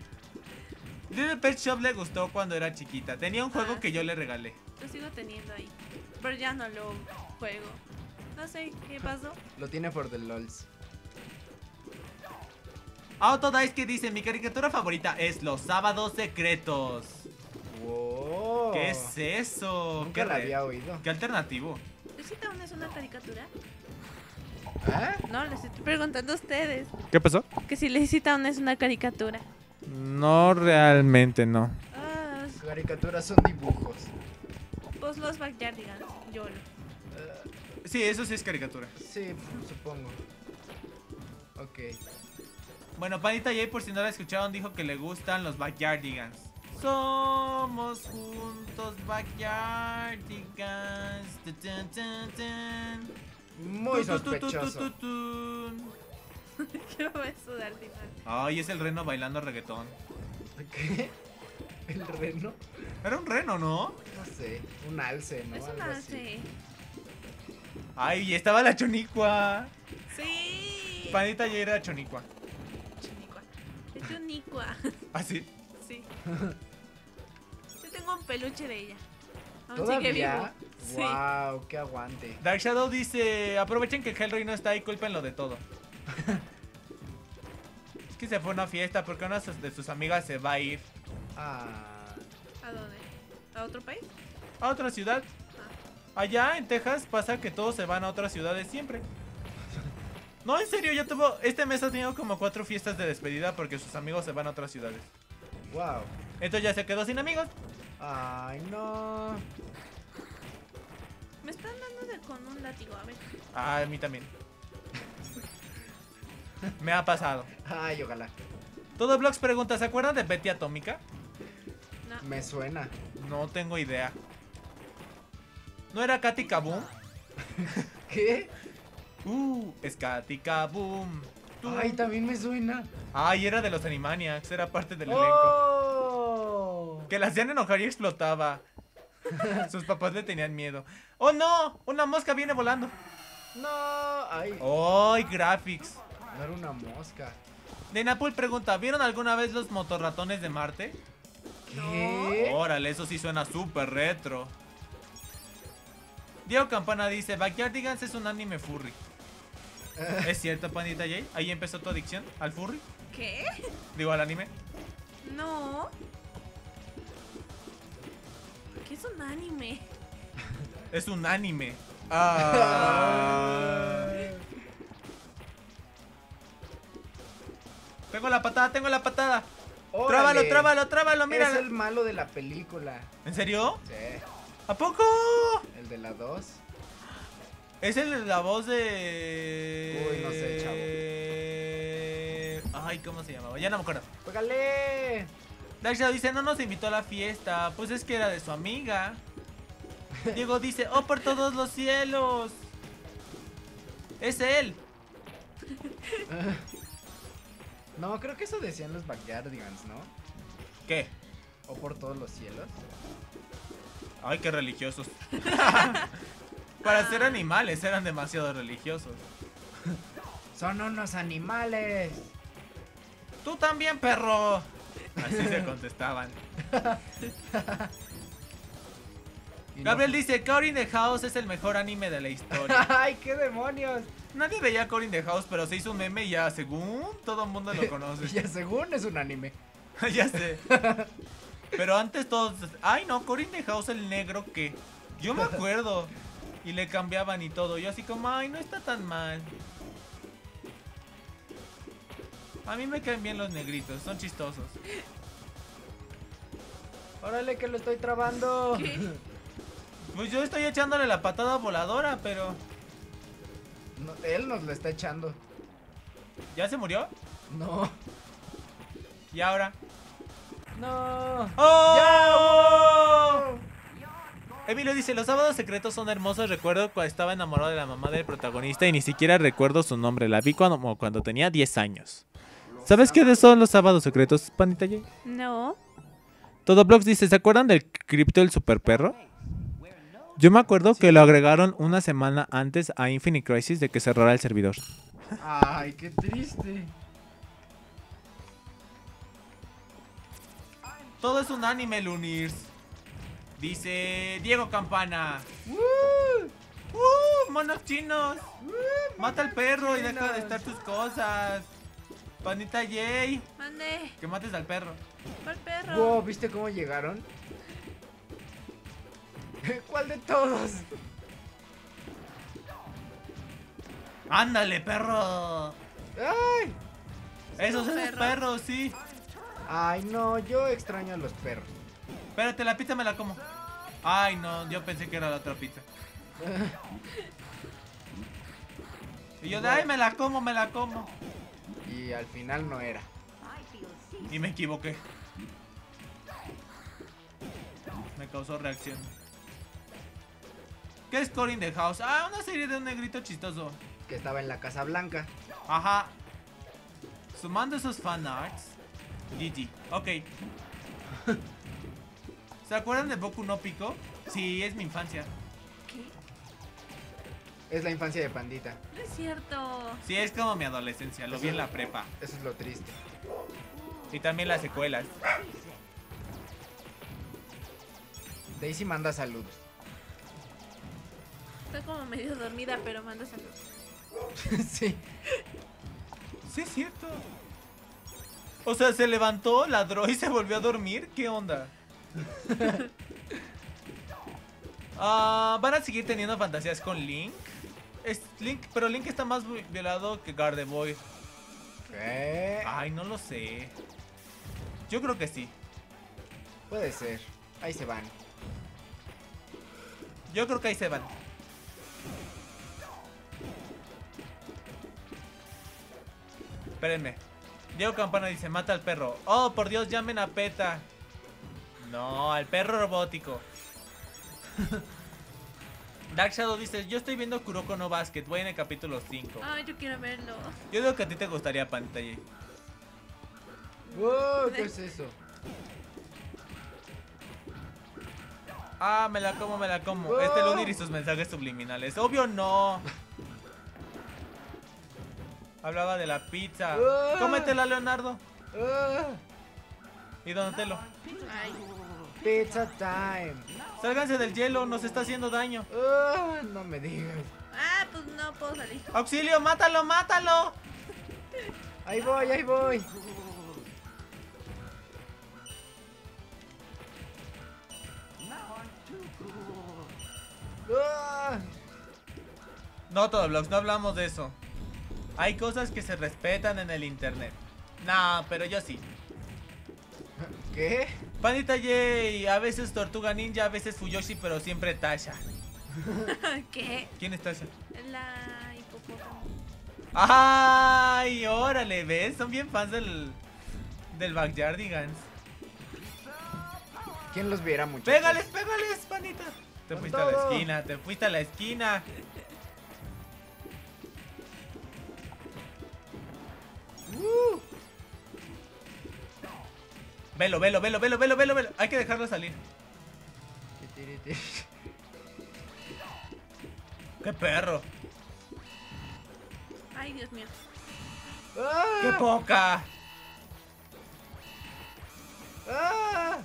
S3: Little Pet Shop le gustó cuando era chiquita. Tenía un juego
S4: Ah,
S3: que yo le regalé.
S4: Lo sigo teniendo ahí. Pero ya no lo juego. No sé qué pasó.
S5: Lo tiene por the LOLs.
S3: Autodice que dice, mi caricatura favorita es Los Sábados Secretos.
S5: Wow.
S3: ¿Qué es eso?
S5: Nunca
S3: ¿Qué,
S5: la había oído.
S3: qué alternativo?
S4: ¿Lucita aún es una caricatura?
S5: ¿Eh?
S4: No, les estoy preguntando a ustedes.
S3: ¿Qué pasó?
S4: Que si Lucita aún es una caricatura.
S3: No, realmente no.
S4: Ah,
S5: Caricaturas son dibujos.
S4: pues los Backyardigans. Yo
S3: Sí, eso sí es caricatura.
S5: Sí, supongo. Ok.
S3: Bueno, Panita J, por si no la escucharon, dijo que le gustan los Backyardigans. Somos juntos backyardigans. Tu, tun, tun, tun.
S5: Muy
S3: Tu, tu, tu, tu, tu,
S5: sospechoso.
S3: tu. (laughs)
S4: Quiero ver sudar.
S3: Ay, es el reno bailando reggaetón.
S5: ¿Qué? ¿El reno?
S3: Era un reno, ¿no?
S5: No sé, un alce, ¿no?
S4: Es
S5: Algo
S4: una
S5: así.
S4: sí.
S3: Ay, y estaba la chonicua.
S4: Sí.
S3: Panita ya era chonicua.
S4: Chunicua. Es chunicua. (laughs)
S3: ¿Ah, sí?
S4: Sí. Yo tengo un peluche de ella. Aún sigue vivo.
S5: Wow, qué aguante.
S3: Dark Shadow dice, aprovechen que Hellroy no está y culpenlo de todo. Es que se fue a una fiesta porque una de sus amigas se va a ir
S5: Ah,
S4: ¿A dónde? ¿A otro país?
S3: a otra ciudad. Allá en Texas pasa que todos se van a otras ciudades siempre. No, en serio, ya tuvo. Este mes ha tenido como cuatro fiestas de despedida porque sus amigos se van a otras ciudades.
S5: wow.
S3: Entonces ya se quedó sin amigos.
S5: Ay, no.
S4: Me están dando de con un látigo, a ver.
S3: Ah, a mí también. (laughs) Me ha pasado.
S5: Ay, ojalá.
S3: Todo Blogs pregunta, ¿se acuerdan de Betty Atómica?
S4: No.
S5: Me suena.
S3: No tengo idea. ¿No era Katy Kaboom? (laughs)
S5: ¿Qué?
S3: Uh, es Katy Kaboom. Tú.
S5: Ay, también me suena.
S3: Ay, era de los Animaniacs, era parte del elenco.
S5: ¡Oh!
S3: Que la hacían enojar y explotaba. (laughs) Sus papás le tenían miedo. ¡Oh no! Una mosca viene volando.
S5: No. Ay,
S3: ¡Ay, graphics!
S5: No era una mosca.
S3: Denapul pregunta, ¿vieron alguna vez los motorratones de Marte?
S5: ¿Qué?
S3: Órale, eso sí suena súper retro. Diego Campana dice, Backyardigans es un anime furry. (laughs) ¿Es cierto, Pandita J? Ahí empezó tu adicción al furry.
S4: ¿Qué?
S3: Digo, al anime.
S4: No. ¿Qué es un anime?
S3: Es un anime. (laughs) Ah. Tengo la patada, tengo la patada. Trábalo,
S5: Órale.
S3: trábalo, trábalo, mira.
S5: Es el malo de la película.
S3: ¿En serio?
S5: Sí.
S3: ¿A poco?
S5: El de la 2.
S3: Es el de la voz de.
S5: Uy, no sé,
S3: chavo. Ay, ¿cómo se llamaba? Ya no me acuerdo.
S5: ¡Pégale!
S3: Dark Shadow dice, no nos invitó a la fiesta. Pues es que era de su amiga. (laughs) Diego dice, oh, por todos los cielos. Es él. (laughs)
S5: No, creo que eso decían los Backyardigans, ¿no?
S3: ¿Qué?
S5: O por todos los cielos.
S3: Ay, qué religiosos. (laughs) Para ser animales eran demasiado religiosos.
S5: Son unos animales.
S3: Tú también, perro. Así se contestaban. (laughs) Gabriel dice, Corin the House es el mejor anime de la historia. (laughs)
S5: ¡Ay, qué demonios!
S3: Nadie veía Corin the House, pero se hizo un meme y ya, según todo el mundo lo (laughs) conoce.
S5: Ya según es un anime. (laughs)
S3: ya sé. (laughs) Pero antes todos. Ay, no, Corin the House, el negro que. Yo me acuerdo. Y le cambiaban y todo. Yo así como, ay, no está tan mal. A mí me caen bien los negritos, son chistosos.
S5: Órale, que lo estoy trabando.
S4: ¿Qué?
S3: Pues yo estoy echándole la patada voladora, pero.
S5: No, él nos lo está echando.
S3: ¿Ya se murió?
S5: No.
S3: ¿Y ahora?
S5: No.
S3: ¡Oh! Emilio dice, los sábados secretos son hermosos. Recuerdo cuando estaba enamorado de la mamá del protagonista y ni siquiera recuerdo su nombre. La vi cuando, cuando tenía 10 años. ¿Sabes qué son los sábados secretos, Panita J?
S4: No.
S3: Todo Blogs dice, ¿se acuerdan del cripto del super perro? Yo me acuerdo que lo agregaron una semana antes a Infinite Crisis de que cerrara el servidor.
S5: Ay, qué triste.
S3: Todo es un anime, Lunirs. Dice Diego Campana. ¡Uh! ¡Monos chinos! Mata al perro y deja de estar tus cosas. Panita J,
S4: Mande.
S3: que mates al perro.
S4: ¿Cuál perro?
S5: Wow, ¿viste cómo llegaron? (laughs) ¿Cuál de todos?
S3: ¡Ándale, perro!
S5: ¡Ay!
S3: Esos esos
S4: perro?
S3: perros, sí.
S5: Ay, no, yo extraño a los perros.
S3: Espérate, la pizza me la como. Ay, no, yo pensé que era la otra pizza. Y yo de, ay, me la como, me la como.
S5: Y al final no era.
S3: Y me equivoqué. causó reacción. ¿Qué es Core in the House? Ah, una serie de un negrito chistoso.
S5: Que estaba en la Casa Blanca.
S3: Ajá. Sumando esos fan arts. GG. Ok. (laughs) ¿Se acuerdan de Boku no Pico? Sí, es mi infancia.
S4: ¿Qué?
S5: Es la infancia de Pandita.
S4: No es cierto.
S3: Sí, es como mi adolescencia. Lo vi en la prepa.
S5: Eso es lo triste.
S3: Y también las secuelas.
S5: Daisy manda saludos.
S4: Estoy como medio dormida, pero manda saludos. (laughs)
S5: sí.
S3: Sí, es cierto. O sea, se levantó, ladró y se volvió a dormir. ¿Qué onda? (laughs) Ah, ¿Van a seguir teniendo fantasías con Link? Es Link, pero Link está más vi- violado que Gardevoir.
S5: ¿Qué?
S3: Ay, no lo sé. Yo creo que sí.
S5: Puede ser. Ahí se van.
S3: Yo creo que ahí se van. Espérenme. Diego Campana dice, mata al perro. Oh, por Dios, llamen a PETA. No, al perro robótico. (laughs) Dark Shadow dice, yo estoy viendo Kuroko no Basket, voy en el capítulo 5.
S4: Ay, yo quiero verlo.
S3: Yo digo que a ti te gustaría pantalla.
S5: Wow, ¿Qué es eso?
S3: Ah, me la como, me la como. Este Lunir y sus mensajes subliminales. Obvio no. Hablaba de la pizza.
S5: Ah.
S3: Cómetela, Leonardo.
S5: Ah,
S3: Y Donatello.
S4: Ay,
S5: pizza time.
S3: Sálganse del hielo, nos está haciendo daño.
S5: Ah, no me digas.
S4: ah, pues no puedo salir.
S3: ¡Auxilio, mátalo, mátalo!
S5: Ahí voy, ahí voy.
S3: No, todo blogs, no hablamos de eso. Hay cosas que se respetan en el internet. Nah, pero yo sí. (laughs)
S5: ¿Qué?
S3: Pandita J, a veces Tortuga Ninja, a veces Fuyoshi, pero siempre Tasha. (laughs)
S4: ¿Qué?
S3: ¿Quién es Tasha?
S4: La hipopótamo.
S3: ¡Ay! Órale, ¿ves? Son bien fans del, del Backyardigans.
S5: ¿Quién los viera mucho?
S3: ¡Pégales, pégales, panita! Te fuiste a la esquina, te fuiste a la esquina.
S5: Uh,
S3: Velo, velo, velo, velo, velo, velo, velo. Hay que dejarlo salir. ¡Qué perro!
S4: Ay, Dios mío.
S5: Ah,
S3: ¡Qué poca!
S5: ah.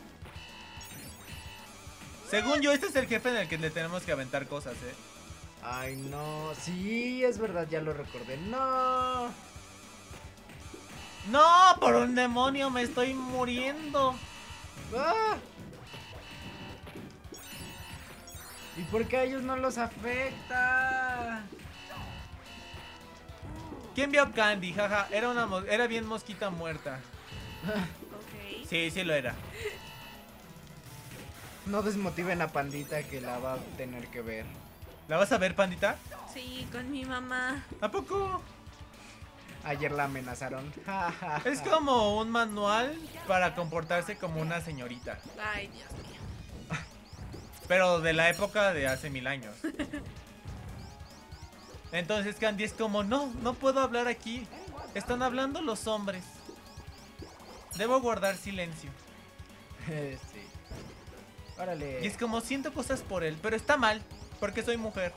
S3: Según yo, este es el jefe en el que le tenemos que aventar cosas, ¿eh?
S5: Ay, no. Sí, es verdad, ya lo recordé. No.
S3: ¡No! ¡Por un demonio! ¡Me estoy muriendo!
S5: Ah. ¿Y por qué a ellos no los afecta?
S3: ¿Quién vio Candy? Jaja, era, una era bien mosquita muerta.
S4: Ok.
S3: Sí, sí lo era.
S5: No desmotiven a Pandita que la va a tener que ver.
S3: ¿La vas a ver, pandita?
S4: Sí, con mi mamá.
S3: ¿A poco?
S5: Ayer la amenazaron. (laughs)
S3: Es como un manual para comportarse como una señorita.
S4: Ay, Dios mío. (laughs)
S3: Pero de la época de hace mil años. (laughs) Entonces Candy es como, no, no puedo hablar aquí. Están hablando los hombres. Debo guardar silencio.
S5: sí. Órale.
S3: Y es como, siento cosas por él, pero está mal, porque soy mujer.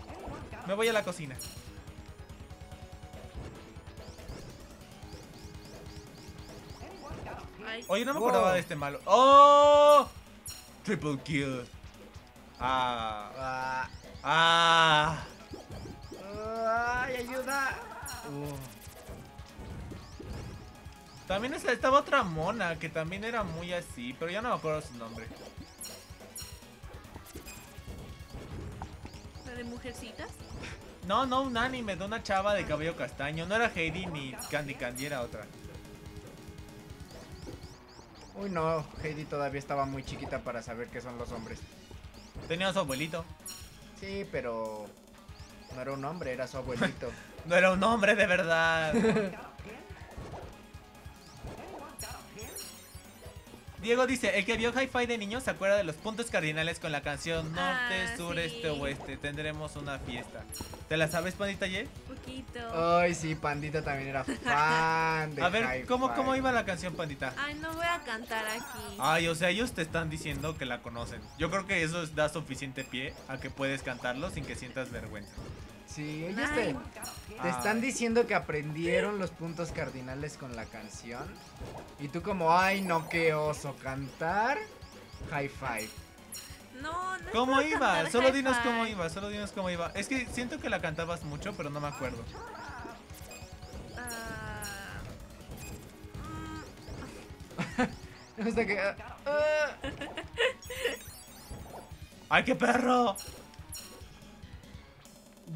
S3: Me voy a la cocina. Oye, no me
S5: Wow.
S3: acordaba de este malo. ¡Oh! Triple kill. Ah.
S5: Ah.
S3: Ah.
S5: Ay, ayuda. Uh,
S3: También estaba otra mona que también era muy así, pero ya no me acuerdo su nombre.
S4: Mujercitas.
S3: No, no, un anime de una chava de cabello castaño. No era Heidi ni Candy Candy, era otra.
S5: Uy, no. Heidi todavía estaba muy chiquita para saber qué son los hombres.
S3: Tenía a su abuelito.
S5: Sí, pero. No era un hombre, era su abuelito. (laughs)
S3: No era un hombre de verdad. (laughs) Diego dice, el que vio Hi-Fi de niño se acuerda de los puntos cardinales con la canción norte,
S4: Ah,
S3: sur,
S4: sí.
S3: este, oeste. Tendremos una fiesta. ¿Te la sabes, Pandita Ye?
S4: Poquito.
S5: Ay, sí, Pandita también era fan de
S3: A ver. ¿cómo, ¿cómo iba la canción, Pandita?
S4: Ay, no voy a cantar aquí.
S3: Ay, o sea, ellos te están diciendo que la conocen. Yo creo que eso da suficiente pie a que puedes cantarlo sin que sientas vergüenza.
S5: Sí, ellos te, te están diciendo que aprendieron los puntos cardinales con la canción. Y tú como, ay, no, qué oso, cantar High Five.
S4: No, no.
S3: ¿Cómo iba? Solo dinos cómo iba, solo dinos cómo iba. Es que siento que la cantabas mucho, pero no me acuerdo.
S4: Ah, mm, (laughs)
S5: que... ah, ah.
S3: ¡Ay, qué perro!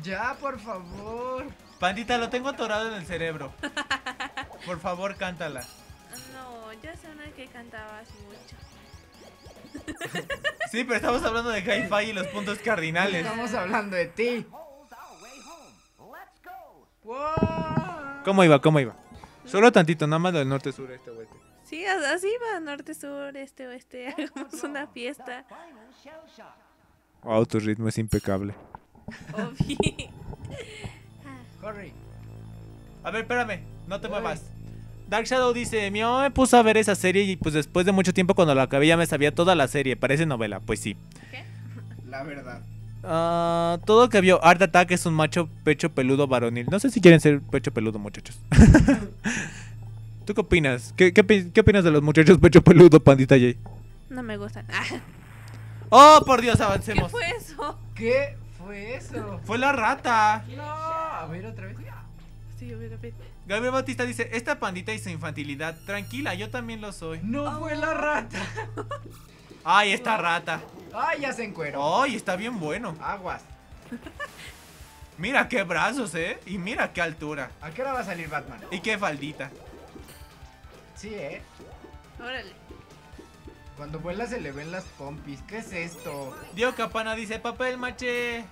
S5: Ya, por favor.
S3: Pandita, lo tengo atorado en el cerebro. Por favor, cántala.
S4: no, ya sé una que cantabas mucho.
S3: Sí, pero estamos hablando de Hi-Fi y los puntos cardinales.
S5: Estamos hablando de ti.
S3: ¿Cómo iba? ¿Cómo iba? Solo tantito, nada más del norte, sur, este, oeste.
S4: Sí, as- así va, norte, sur, este, oeste. (laughs) Hagamos una fiesta.
S3: Wow, tu ritmo es impecable.
S5: Corre.
S3: A ver, espérame, no te muevas. Dark Shadow dice, mi mamá me puso a ver esa serie y pues después de mucho tiempo cuando la acabé ya me sabía toda la serie, parece novela, pues sí.
S5: La verdad.
S3: Ah, todo que vio Art Attack es un macho pecho peludo varonil. No sé si quieren ser pecho peludo, muchachos. (laughs) ¿Tú qué opinas? ¿Qué, qué, opi- qué opinas de los muchachos pecho peludo, pandita J?
S4: No me gustan. (laughs)
S3: ¡Oh, por Dios,
S4: ¿Qué
S3: avancemos!
S4: fue eso?
S5: ¿Qué fue eso?
S3: Fue la rata.
S5: No. A ver otra vez.
S4: Sí, a ver, a ver.
S3: Gabriel Bautista dice, esta pandita y su infantilidad, tranquila, yo también lo soy.
S5: No fue la rata.
S3: ¡Ay, esta rata!
S5: Ay, ya se encueró.
S3: ¡Ay, está bien bueno!
S5: Aguas.
S3: Mira qué brazos, ¿eh? Y mira qué altura.
S5: ¿A qué hora va a salir Batman?
S3: Y qué faldita.
S5: Sí, eh.
S4: Órale.
S5: Cuando vuela se le ven las pompis. ¿Qué es esto?
S3: Dio Capana dice, papel maché.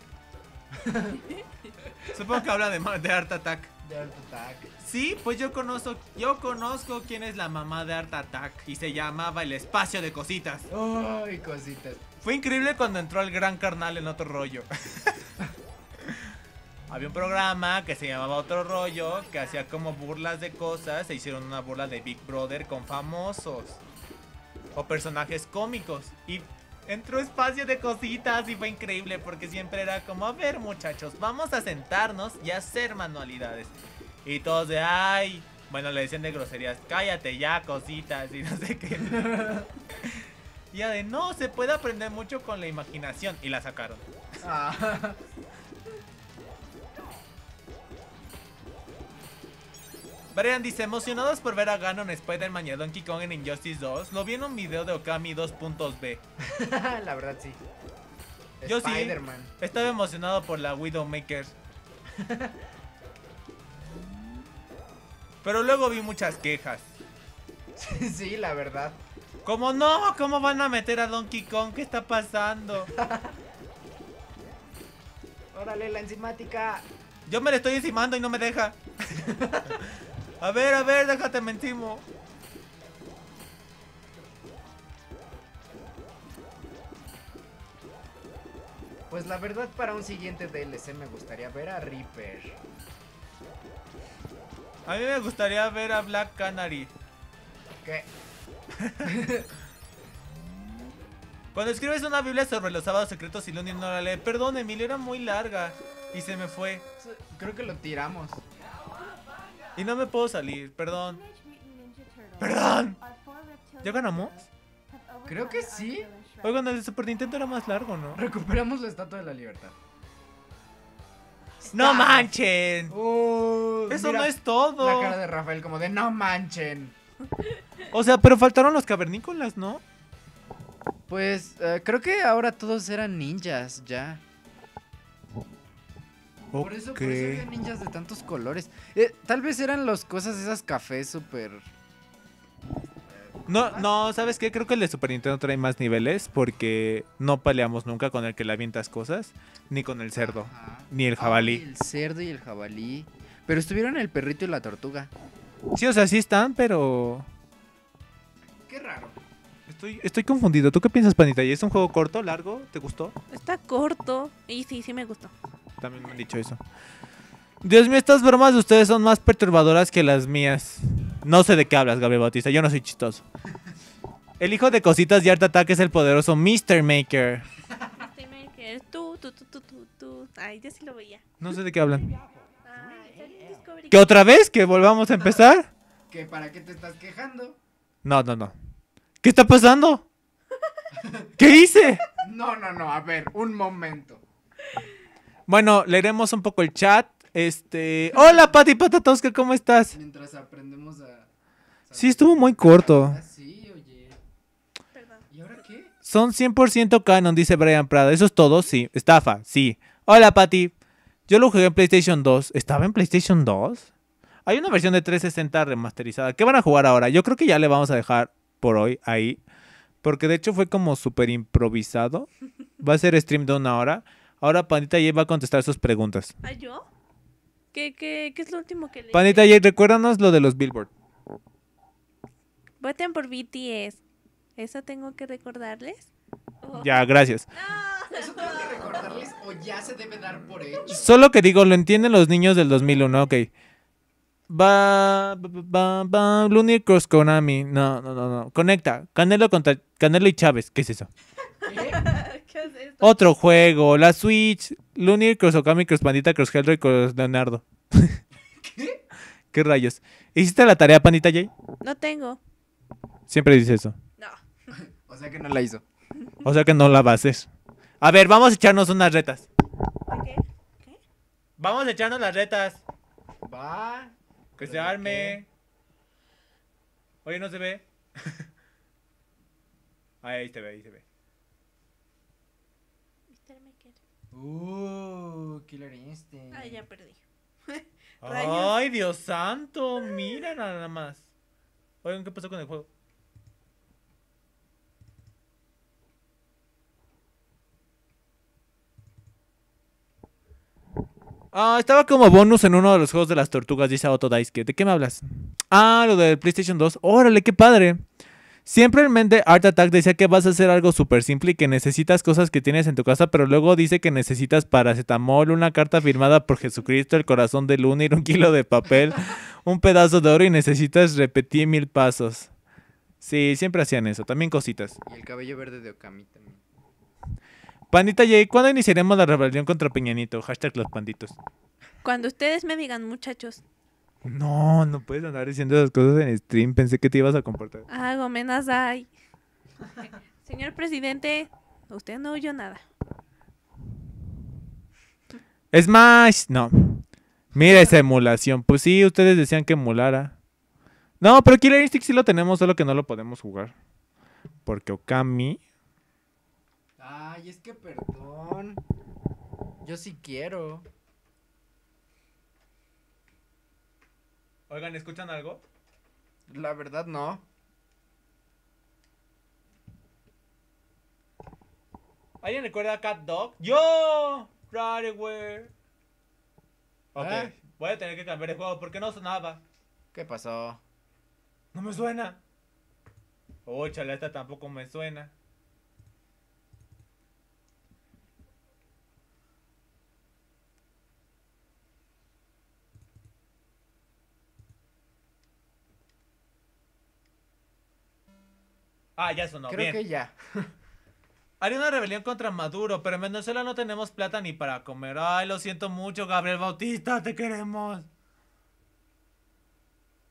S3: (laughs) Supongo que habla de, de Art Attack.
S5: De Art Attack.
S3: Sí, pues yo conozco, yo conozco quién es la mamá de Art Attack. Y se llamaba El Espacio de Cositas.
S5: Ay, cositas.
S3: Fue increíble cuando entró el gran carnal en otro rollo. (laughs) Había un programa que se llamaba Otro Rollo, que hacía como burlas de cosas. Se hicieron una burla de Big Brother con famosos. O personajes cómicos. Y entró espacio de cositas y fue increíble porque siempre era como, a ver muchachos, vamos a sentarnos y hacer manualidades. Y todos de, ay, bueno, le decían de groserías, cállate ya, cositas, y (laughs) no sé qué. Ya de, no, se puede aprender mucho con la imaginación. Y la sacaron.
S5: Ah,
S3: Brian dice, emocionados por ver a Ganon, Spider-Man y a Donkey Kong en Injustice 2. Lo vi en un video de Okami 2.b. (laughs)
S5: la verdad sí.
S3: Yo sí. Estaba emocionado por la Widowmaker. Pero luego vi muchas quejas. (laughs)
S5: sí, la verdad.
S3: Como no, ¿cómo van a meter a Donkey Kong? ¿Qué está pasando? (laughs)
S5: Órale, la enzimática.
S3: Yo me le estoy encimando y no me deja. A ver, a ver, déjate me encimo.
S5: Pues la verdad para un siguiente DLC me gustaría ver a Reaper.
S3: A mí me gustaría ver a Black Canary.
S5: ¿Qué? (laughs)
S3: Cuando escribes una Biblia sobre los sábados secretos y Lunin no la lee, perdón, Emilio, era muy larga. Y se me fue.
S5: Creo que lo tiramos.
S3: Y no me puedo salir, perdón. Perdón. ¿Ya ganamos?
S5: Creo que sí.
S3: Oigan, el Super Nintendo era más largo, ¿no?
S5: Recuperamos la estatua de la libertad.
S3: ¡No manchen!
S5: Uh,
S3: Eso
S5: mira
S3: no es todo.
S5: La cara de Rafael como de no manchen.
S3: O sea, pero faltaron los cavernícolas, ¿no?
S5: Pues eh, creo que ahora todos eran ninjas ya. Por eso, por eso había ninjas de tantos colores. Eh, tal vez eran las cosas esas cafés súper...
S3: No, no, ¿sabes qué? Creo que el de Super Nintendo trae más niveles porque no peleamos nunca con el que le avientas cosas, ni con el cerdo,
S5: Ajá.
S3: ni el
S5: Ay,
S3: jabalí.
S5: el cerdo y el jabalí. Pero estuvieron el perrito y la tortuga.
S3: Sí, o sea, sí están, pero...
S5: Qué raro.
S3: Estoy, estoy confundido. ¿Tú qué piensas, Panita? ¿Y es un juego corto, largo? ¿Te gustó?
S4: Está corto. Y sí, sí me gustó.
S3: También me han dicho eso. Dios mío, estas bromas de ustedes son más perturbadoras que las mías. No sé de qué hablas, Gabriel Bautista. Yo no soy chistoso. El hijo de cositas y Art Attack es el poderoso Mr. Maker.
S4: Este Maker, Tú, tú, tú, tú, tú, tú. Ay, yo sí lo veía.
S3: No sé de qué hablan.
S4: Ay.
S3: ¿Que otra vez? ¿Que volvamos a empezar? (laughs)
S5: ¿Que para qué te estás quejando?
S3: No, no, no. ¿Qué está pasando? (laughs) ¿Qué hice?
S5: No, no, no, a ver, un momento.
S3: Bueno, leeremos un poco el chat. Este. Hola, Pati Patatosca, ¿cómo estás?
S5: Mientras aprendemos a...
S3: Sí, estuvo muy corto.
S5: Ah, sí, oye.
S4: Perdón.
S5: ¿Y ahora qué?
S3: Son 100% canon, dice Brian Prada. ¿Eso es todo? Sí. Estafa, sí. Hola, Pati. Yo lo jugué en PlayStation 2. ¿Estaba en PlayStation 2? Hay una versión de 360 remasterizada. ¿Qué van a jugar ahora? Yo creo que ya le vamos a dejar por hoy ahí. Porque de hecho fue como súper improvisado. Va a ser stream de una hora. Ahora Pandita J va a contestar sus preguntas.
S4: ¿Ah, yo? ¿Qué, qué, ¿Qué es lo último que le
S3: Pandita J, recuérdanos lo de los Billboard.
S4: Voten por BTS. ¿Eso tengo que recordarles? Oh.
S3: Ya, gracias. (laughs)
S5: ¿Eso tengo que recordarles o ya se debe dar por hecho?
S3: Solo que digo, lo entienden los niños del 2001, ok. Va, va, va, Looney Cross Konami. No, no, no, no. Conecta. Canelo contra Canelo y Chávez. ¿Qué es eso? (laughs)
S4: ¿Qué es esto?
S3: Otro juego. La Switch. Looney Cross Okami Cross Pandita Cross Hellroy Cross Leonardo. (laughs)
S5: ¿Qué?
S3: ¿Qué rayos? ¿Hiciste la tarea, Pandita J?
S4: No tengo.
S3: Siempre dice eso.
S4: No. (laughs)
S5: O sea que no la hizo.
S3: O sea que no la va a hacer. A ver, vamos a echarnos unas retas.
S4: ¿Qué? ¿Qué?
S3: Vamos a echarnos las retas.
S5: Va.
S3: Que se
S5: ¿Pero de
S3: arme. Oye, no se ve. ahí se ve, ahí se ve.
S4: Maker.
S5: Uh, Killer Instinct.
S4: Ay, ya perdí. (laughs)
S3: Ay, Dios santo, mira nada más. Oigan, ¿qué pasó con el juego? Ah, estaba como bonus en uno de los juegos de las tortugas, dice Daisuke. ¿De qué me hablas? Ah, lo del PlayStation 2. Órale, qué padre. Siempre en mente Art Attack decía que vas a hacer algo súper simple y que necesitas cosas que tienes en tu casa, pero luego dice que necesitas paracetamol, una carta firmada por Jesucristo, el corazón de Lunir, un kilo de papel, (laughs) un pedazo de oro y necesitas repetir mil pasos. Sí, siempre hacían eso, también cositas.
S5: Y el cabello verde de Okami también.
S3: Pandita J, ¿cuándo iniciaremos la rebelión contra Peñanito? Hashtag los panditos.
S4: Cuando ustedes me digan, muchachos,
S3: No, no puedes andar diciendo esas cosas en stream, pensé que te ibas a comportar.
S4: hago menazai. (laughs) Señor presidente, usted no oyó nada.
S3: Smash, no. Mira esa emulación. Pues sí, ustedes decían que emulara. No, pero Killer Instinct sí lo tenemos, solo que no lo podemos jugar. Porque Okami.
S5: Ay, es que perdón. Yo sí quiero.
S3: Oigan, ¿escuchan algo?
S5: La verdad no.
S3: ¿Alguien recuerda a Cat Dog? ¡Yo! Rareware. Ok,
S5: ¿Eh?
S3: voy a tener que cambiar de juego porque no sonaba.
S5: ¿Qué pasó?
S3: No me suena. Oh, chale, esta tampoco me suena. Ah, ya sonó.
S5: Creo
S3: Bien.
S5: que ya. (laughs)
S3: Haría una rebelión contra Maduro, pero en Venezuela no tenemos plata ni para comer. Ay, lo siento mucho, Gabriel Bautista, te queremos.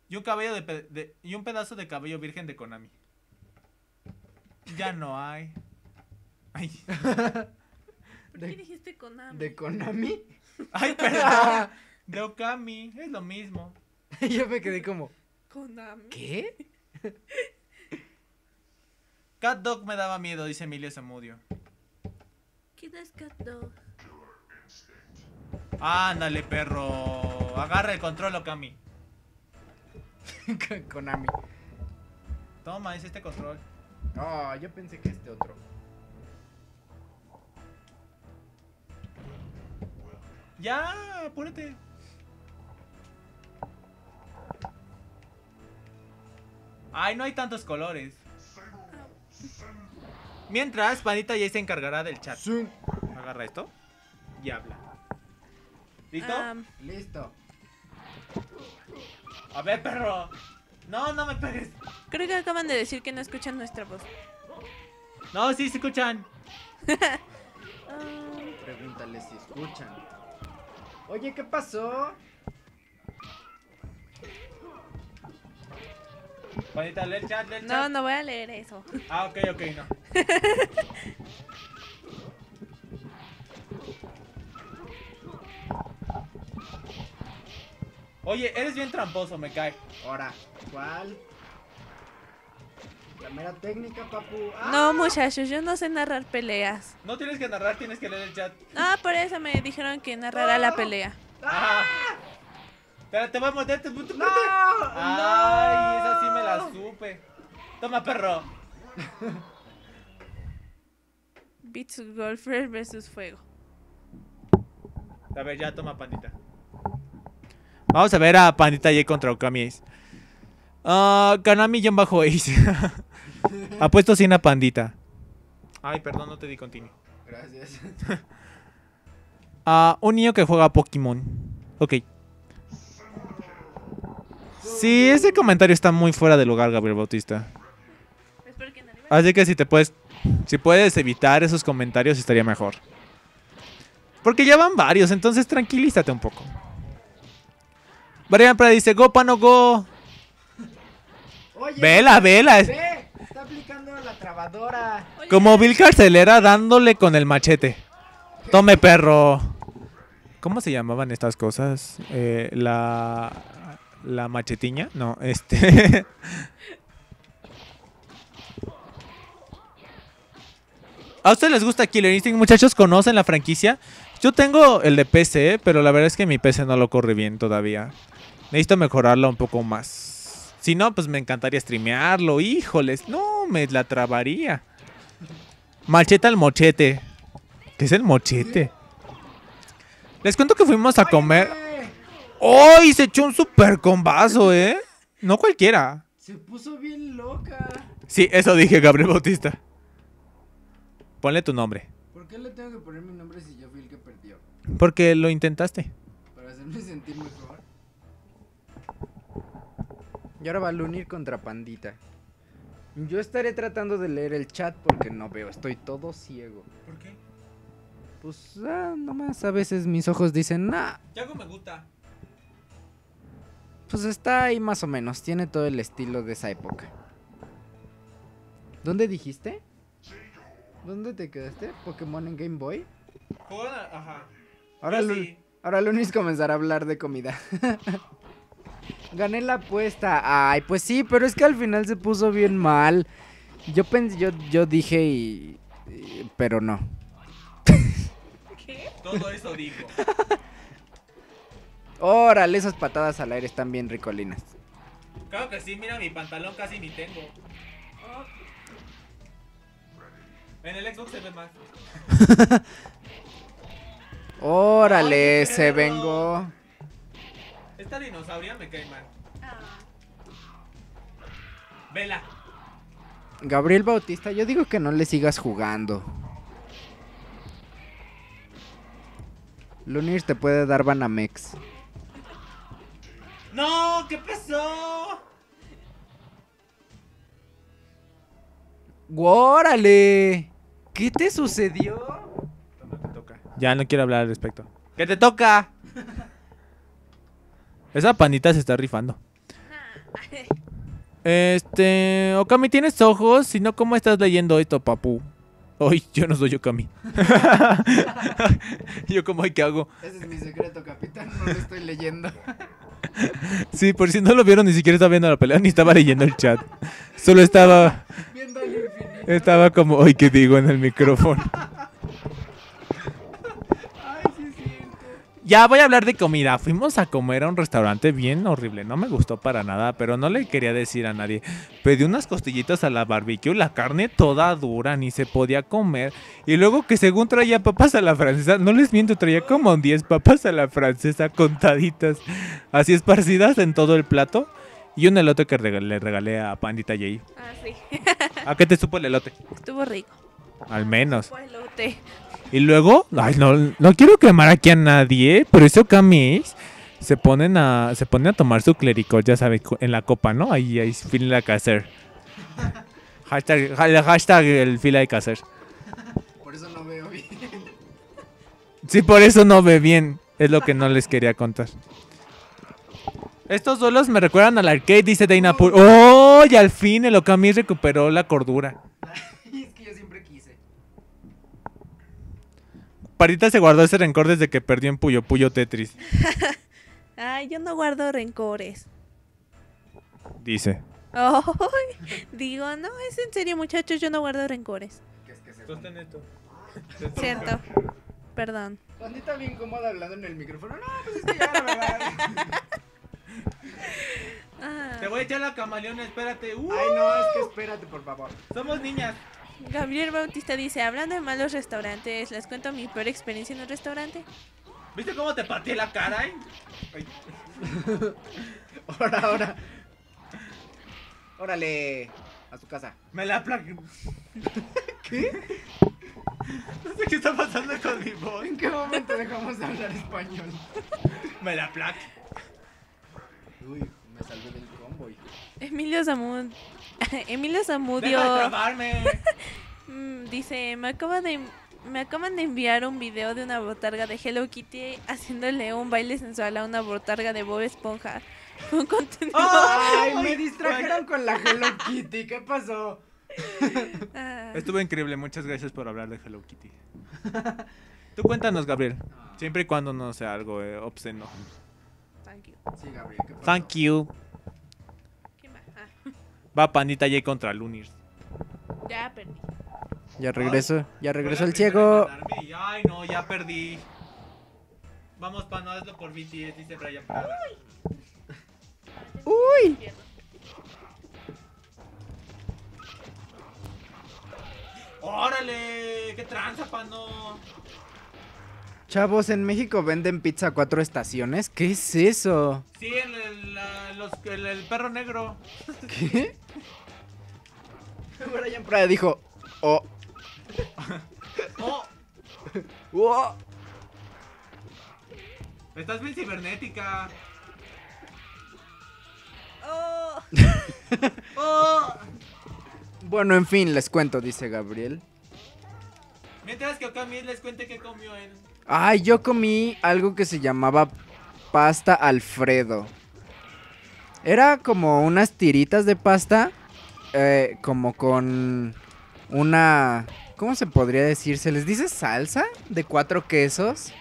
S3: Y un cabello de, de- y un pedazo de cabello virgen de Konami. Ya no hay. Ay,
S4: ¿Por
S5: De-
S4: qué dijiste Konami?
S5: ¿De Konami?
S3: ay, perdón. (laughs) De Okami, es lo mismo. (laughs)
S5: Yo me quedé como,
S4: Konami.
S5: ¿qué?
S3: Cat Dog me daba miedo, dice Emilio Zamudio.
S4: ¿Quién es Cat Dog?
S3: Ándale, perro. Agarra el control, Okami. (laughs)
S5: Konami.
S3: Toma, es este control.
S5: Oh, yo pensé que este otro.
S3: Ya, apúrate. Ay, no hay tantos colores. Mientras, Pandita ya se encargará del chat.
S5: Sí.
S3: Agarra esto y habla. ¿Listo?
S5: Listo.
S3: A ver, perro. No, no me pegues.
S4: creo que acaban de decir que no escuchan nuestra voz.
S3: No, sí, se escuchan.
S4: Ah, (laughs)
S5: Pregúntale si escuchan. Oye, ¿qué pasó?
S3: Pandita, lee el chat, lee el
S4: no,
S3: chat.
S4: no voy a leer eso.
S3: Ah, ok, ok, no. Oye, eres bien tramposo, me cae.
S5: Ahora, ¿cuál? La mera técnica, papu. ¡Ah!
S4: No, muchachos, yo no sé narrar peleas.
S3: No tienes que narrar, tienes que leer el chat.
S4: Ah, por eso me dijeron que narrara la pelea.
S3: Ajá. Espera, te voy a morder, te, te-
S5: ¡No!
S3: Ay,
S5: ¡No!
S3: esa sí me la supe. Toma, perro.
S4: Beats Golfer versus Fuego.
S3: A ver, ya toma pandita. Vamos a ver a Pandita J contra Okami Ace. Ah, Kanami John bajo Ace. (laughs) Apuesto sin a Pandita. Ay, perdón, no te di continuo.
S5: Gracias. (laughs)
S3: Ah, un niño que juega Pokémon. Ok. Sí, ese comentario está muy fuera de lugar, Gabriel Bautista. Así que si te puedes, si puedes evitar esos comentarios estaría mejor. Porque ya van varios, entonces tranquilízate un poco. Brian Prada dice, go pano go.
S5: Oye,
S3: Vela, vela.
S5: Ve, está aplicando la trabadora.
S4: Oye,
S3: Como Bill Carcelera dándole con el machete. Tome perro. ¿Cómo se llamaban estas cosas? Eh, la la machetiña, no, (laughs) este. ¿A ustedes les gusta Killer Instinct, muchachos? ¿Conocen la franquicia? Yo tengo el de PC, pero la verdad es que mi PC no lo corre bien todavía. Necesito mejorarlo un poco más. Si no, pues me encantaría streamearlo. Híjoles, no, me la trabaría. Macheta al mochete. ¿Qué es el mochete? Les cuento que fuimos a comer. ¡Ay! se echó un super combazo, ¿eh? No cualquiera.
S5: Se puso bien loca.
S3: Sí, eso dije, Gabriel Bautista. Ponle tu nombre.
S5: ¿Por qué le tengo que poner mi nombre si yo fui el que perdió?
S3: Porque lo intentaste.
S5: Para hacerme sentir mejor. Y ahora va a unir contra Pandita. Yo estaré tratando de leer el chat porque no veo, estoy todo ciego.
S3: ¿Por qué?
S5: Pues, ah, nomás a veces mis ojos dicen,
S3: Yago me gusta.
S5: Pues está ahí más o menos, tiene todo el estilo de esa época. ¿Dónde dijiste? ¿Dónde te quedaste? ¿Pokémon en Game Boy?
S3: Ajá.
S5: Ahora,
S3: sí.
S5: ahora Lunis comenzará a hablar de comida. (laughs) Gané la apuesta. Ay, pues sí, pero es que al final se puso bien mal. Yo pensé, yo, yo dije y, y- Pero no.
S4: ¿Qué? (laughs)
S3: Todo eso dijo. (laughs)
S5: Órale, esas patadas al aire están bien ricolinas.
S3: Claro que sí, mira mi pantalón casi ni tengo. En el Xbox se ve más. (laughs)
S5: Órale,
S3: Ay,
S5: se vengó.
S3: Esta dinosauria me cae mal.
S4: Ah,
S3: Vela.
S5: Gabriel Bautista, yo digo que no le sigas jugando. Lunir te puede dar Banamex.
S3: ¡No! ¿Qué pasó?
S5: ¡Órale! ¿Qué te sucedió?
S3: te toca. Ya no quiero hablar al respecto. ¿Qué te toca? (laughs) Esa panita se está rifando. (laughs) Este, Okami, ¿tienes ojos? Si no, ¿cómo estás leyendo esto, papu? Ay, yo no soy Okami. (laughs) yo como, ¿qué hago?
S5: Ese es mi secreto, capitán. No lo estoy leyendo. (laughs)
S3: Sí, por si no lo vieron, ni siquiera estaba viendo la pelea, ni estaba leyendo el chat. Solo estaba, estaba como, ay, ¿qué digo en el micrófono?
S5: Ay, sí, es cierto.
S3: Ya voy a hablar de comida. Fuimos a comer a un restaurante bien horrible. No me gustó para nada, pero no le quería decir a nadie. Pedí unas costillitas a la barbecue, la carne toda dura, ni se podía comer. Y luego que según traía papas a la francesa, no les miento, traía como 10 papas a la francesa contaditas, así esparcidas en todo el plato. Y un elote que le regalé a Pandita Jay.
S4: ah, sí.
S3: ¿A qué te supo el elote?
S4: Estuvo rico.
S3: Al menos.
S4: Pues lo te.
S3: Y luego, ay, no, no quiero quemar aquí a nadie, pero eso Camis se ponen a se ponen a tomar su clericot, ya sabe, co- en la copa, ¿no? Ahí hay fila que hacer. Hashtag, ha- hashtag el fila que hacer.
S5: Por eso no veo bien.
S3: Sí, por eso no ve bien. Es lo que no les quería contar. Estos duelos me recuerdan al arcade, dice Dana Pool. ¡Oh! Y al fin el Okami recuperó la cordura. (laughs)
S5: es que yo siempre quise.
S3: Parita se guardó ese rencor desde que perdió en Puyo Puyo Tetris. (laughs)
S4: Ay, yo no guardo rencores.
S3: Dice.
S4: Ay, digo, no, es en serio, muchachos, yo no guardo rencores.
S5: Que es que se
S4: Cierto. Perdón.
S5: Pandita bien cómoda hablando en el micrófono. No, pues es que ya la verdad. (laughs)
S4: Ah,
S3: Te voy a echar la camaleona, espérate. Uh,
S5: Ay, no, es que espérate, por favor.
S3: somos niñas.
S4: Gabriel Bautista dice, hablando de malos restaurantes, ¿les cuento mi peor experiencia en un restaurante?
S3: ¿Viste cómo te pateé la cara? eh? (laughs)
S5: Ahora, ahora. Órale. A su casa.
S3: Me la plaqué. (laughs) ¿Qué? No sé qué está pasando con mi voz.
S5: ¿En qué momento dejamos de hablar español? (laughs)
S3: Me la plaqué.
S5: Uy, me salvé del combo. hijo.
S4: Emilio Zamud... (laughs) Emilio Zamudio
S3: trabarme. (laughs)
S4: mm, dice, me acaba de... Me acaban de enviar un video de una botarga de Hello Kitty haciéndole un baile sensual a una botarga de Bob Esponja. (laughs) Fue un contenido...
S5: Ay, me distrajeron con la Hello Kitty. ¿Qué pasó?
S4: Ah,
S3: Estuvo increíble, muchas gracias por hablar de Hello Kitty. Tú cuéntanos, Gabriel. Siempre y cuando no sea algo eh, obsceno.
S4: thank you.
S5: Sí, Gabriel, ¿qué pasó?
S3: Thank you.
S4: ¿Quién va?
S3: Pandita J contra Lunis.
S4: ya perdí.
S5: Ya regreso, ya regresó el ciego.
S3: Ay, no, ya perdí. Vamos, pa, no hazlo por BTS, dice Brian Prada.
S5: Uy.
S3: ¡Órale! ¡Qué tranza, pano!
S5: Chavos, en México venden pizza a cuatro estaciones. ¿Qué es eso?
S3: Sí, el, el, la- los- el- el perro negro.
S5: ¿Qué? Brian Prada dijo, oh, (laughs)
S3: ¡Oh!
S5: oh.
S3: Estás bien cibernética.
S4: Oh, (laughs)
S3: ¡Oh!
S5: Bueno, en fin, les cuento, dice Gabriel.
S3: Mientras que Okami les cuente qué comió él.
S5: Ay, yo comí algo que se llamaba pasta Alfredo. Era como unas tiritas de pasta, eh, como con una... ¿Cómo se podría decir? ¿Se les dice salsa? De cuatro quesos.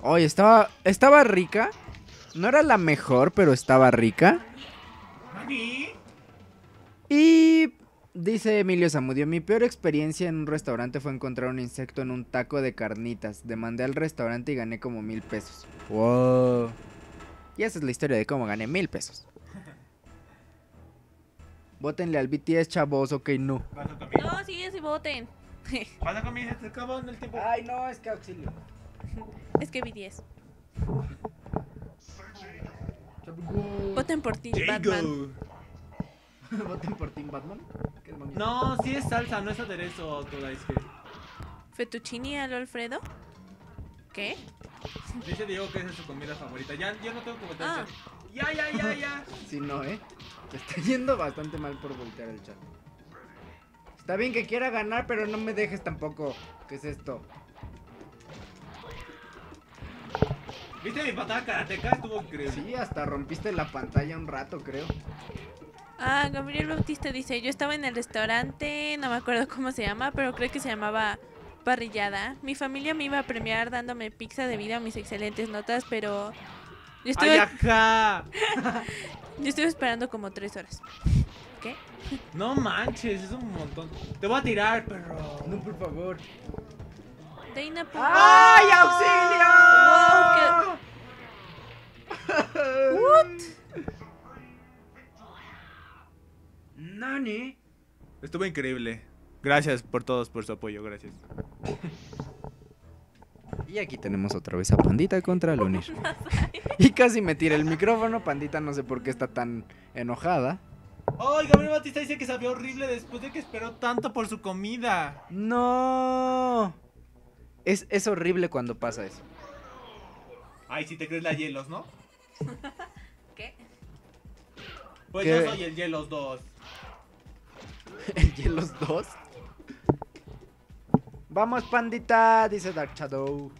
S5: Oye, estaba, estaba rica. No era la mejor, pero estaba rica. Y dice Emilio Zamudio, mi peor experiencia en un restaurante fue encontrar un insecto en un taco de carnitas. Demandé al restaurante y gané como mil pesos. Wow. Y esa es la historia de cómo gané mil pesos. Votenle al BTS, chavos, ok, no.
S4: No, sí, sí, voten. (laughs)
S3: Vas Okami, se te acabó en el tiempo.
S5: Ay, no, es que auxilio.
S4: es que 10. Voten por ti, Batman. (laughs)
S5: Voten por Team Batman. ¿Qué?
S3: No, sí es salsa, no es aderezo, toda es que.
S4: Fettuccini al Alfredo. ¿Qué?
S3: Dice Diego que esa es su comida favorita. Ya, yo no tengo competencia.
S4: Ah.
S3: Ya, ya, ya, ya.
S5: Si no, ¿eh? Te está yendo bastante mal por voltear el chat. Está bien que quiera ganar, pero no me dejes tampoco. ¿Qué es esto?
S3: ¿Viste mi patada karateca? Estuvo increíble.
S5: Sí, hasta rompiste la pantalla un rato, creo.
S4: Ah, Gabriel Bautista dice, yo estaba en el restaurante, no me acuerdo cómo se llama, pero creo que se llamaba Parrillada. Mi familia me iba a premiar dándome pizza debido a mis excelentes notas, pero yo estuve,
S3: ¡Ay, ajá! (laughs)
S4: yo estuve esperando como tres horas. ¿Qué? (laughs)
S3: No manches, es un montón. Te voy a tirar, perro.
S5: No, por favor. ¡Ay,
S4: Wow,
S5: auxilio! (laughs)
S4: What?
S5: Nani.
S3: Estuvo increíble. Gracias por todos, por su apoyo, gracias.
S5: Y aquí tenemos otra vez a Pandita contra Lunis. (laughs) y casi me tira el micrófono. Pandita no sé por qué está tan enojada.
S3: ¡Ay, Gabriel Batista dice que sabía horrible después de que esperó tanto por su comida!
S5: No. Es, es horrible cuando pasa eso.
S3: Ay, si te crees la hielos, ¿no? (laughs)
S4: ¿Qué?
S3: Pues
S5: ¿Qué?
S3: yo soy el hielos 2.
S5: ¿El hielos 2? Vamos, pandita, dice Dark Shadow.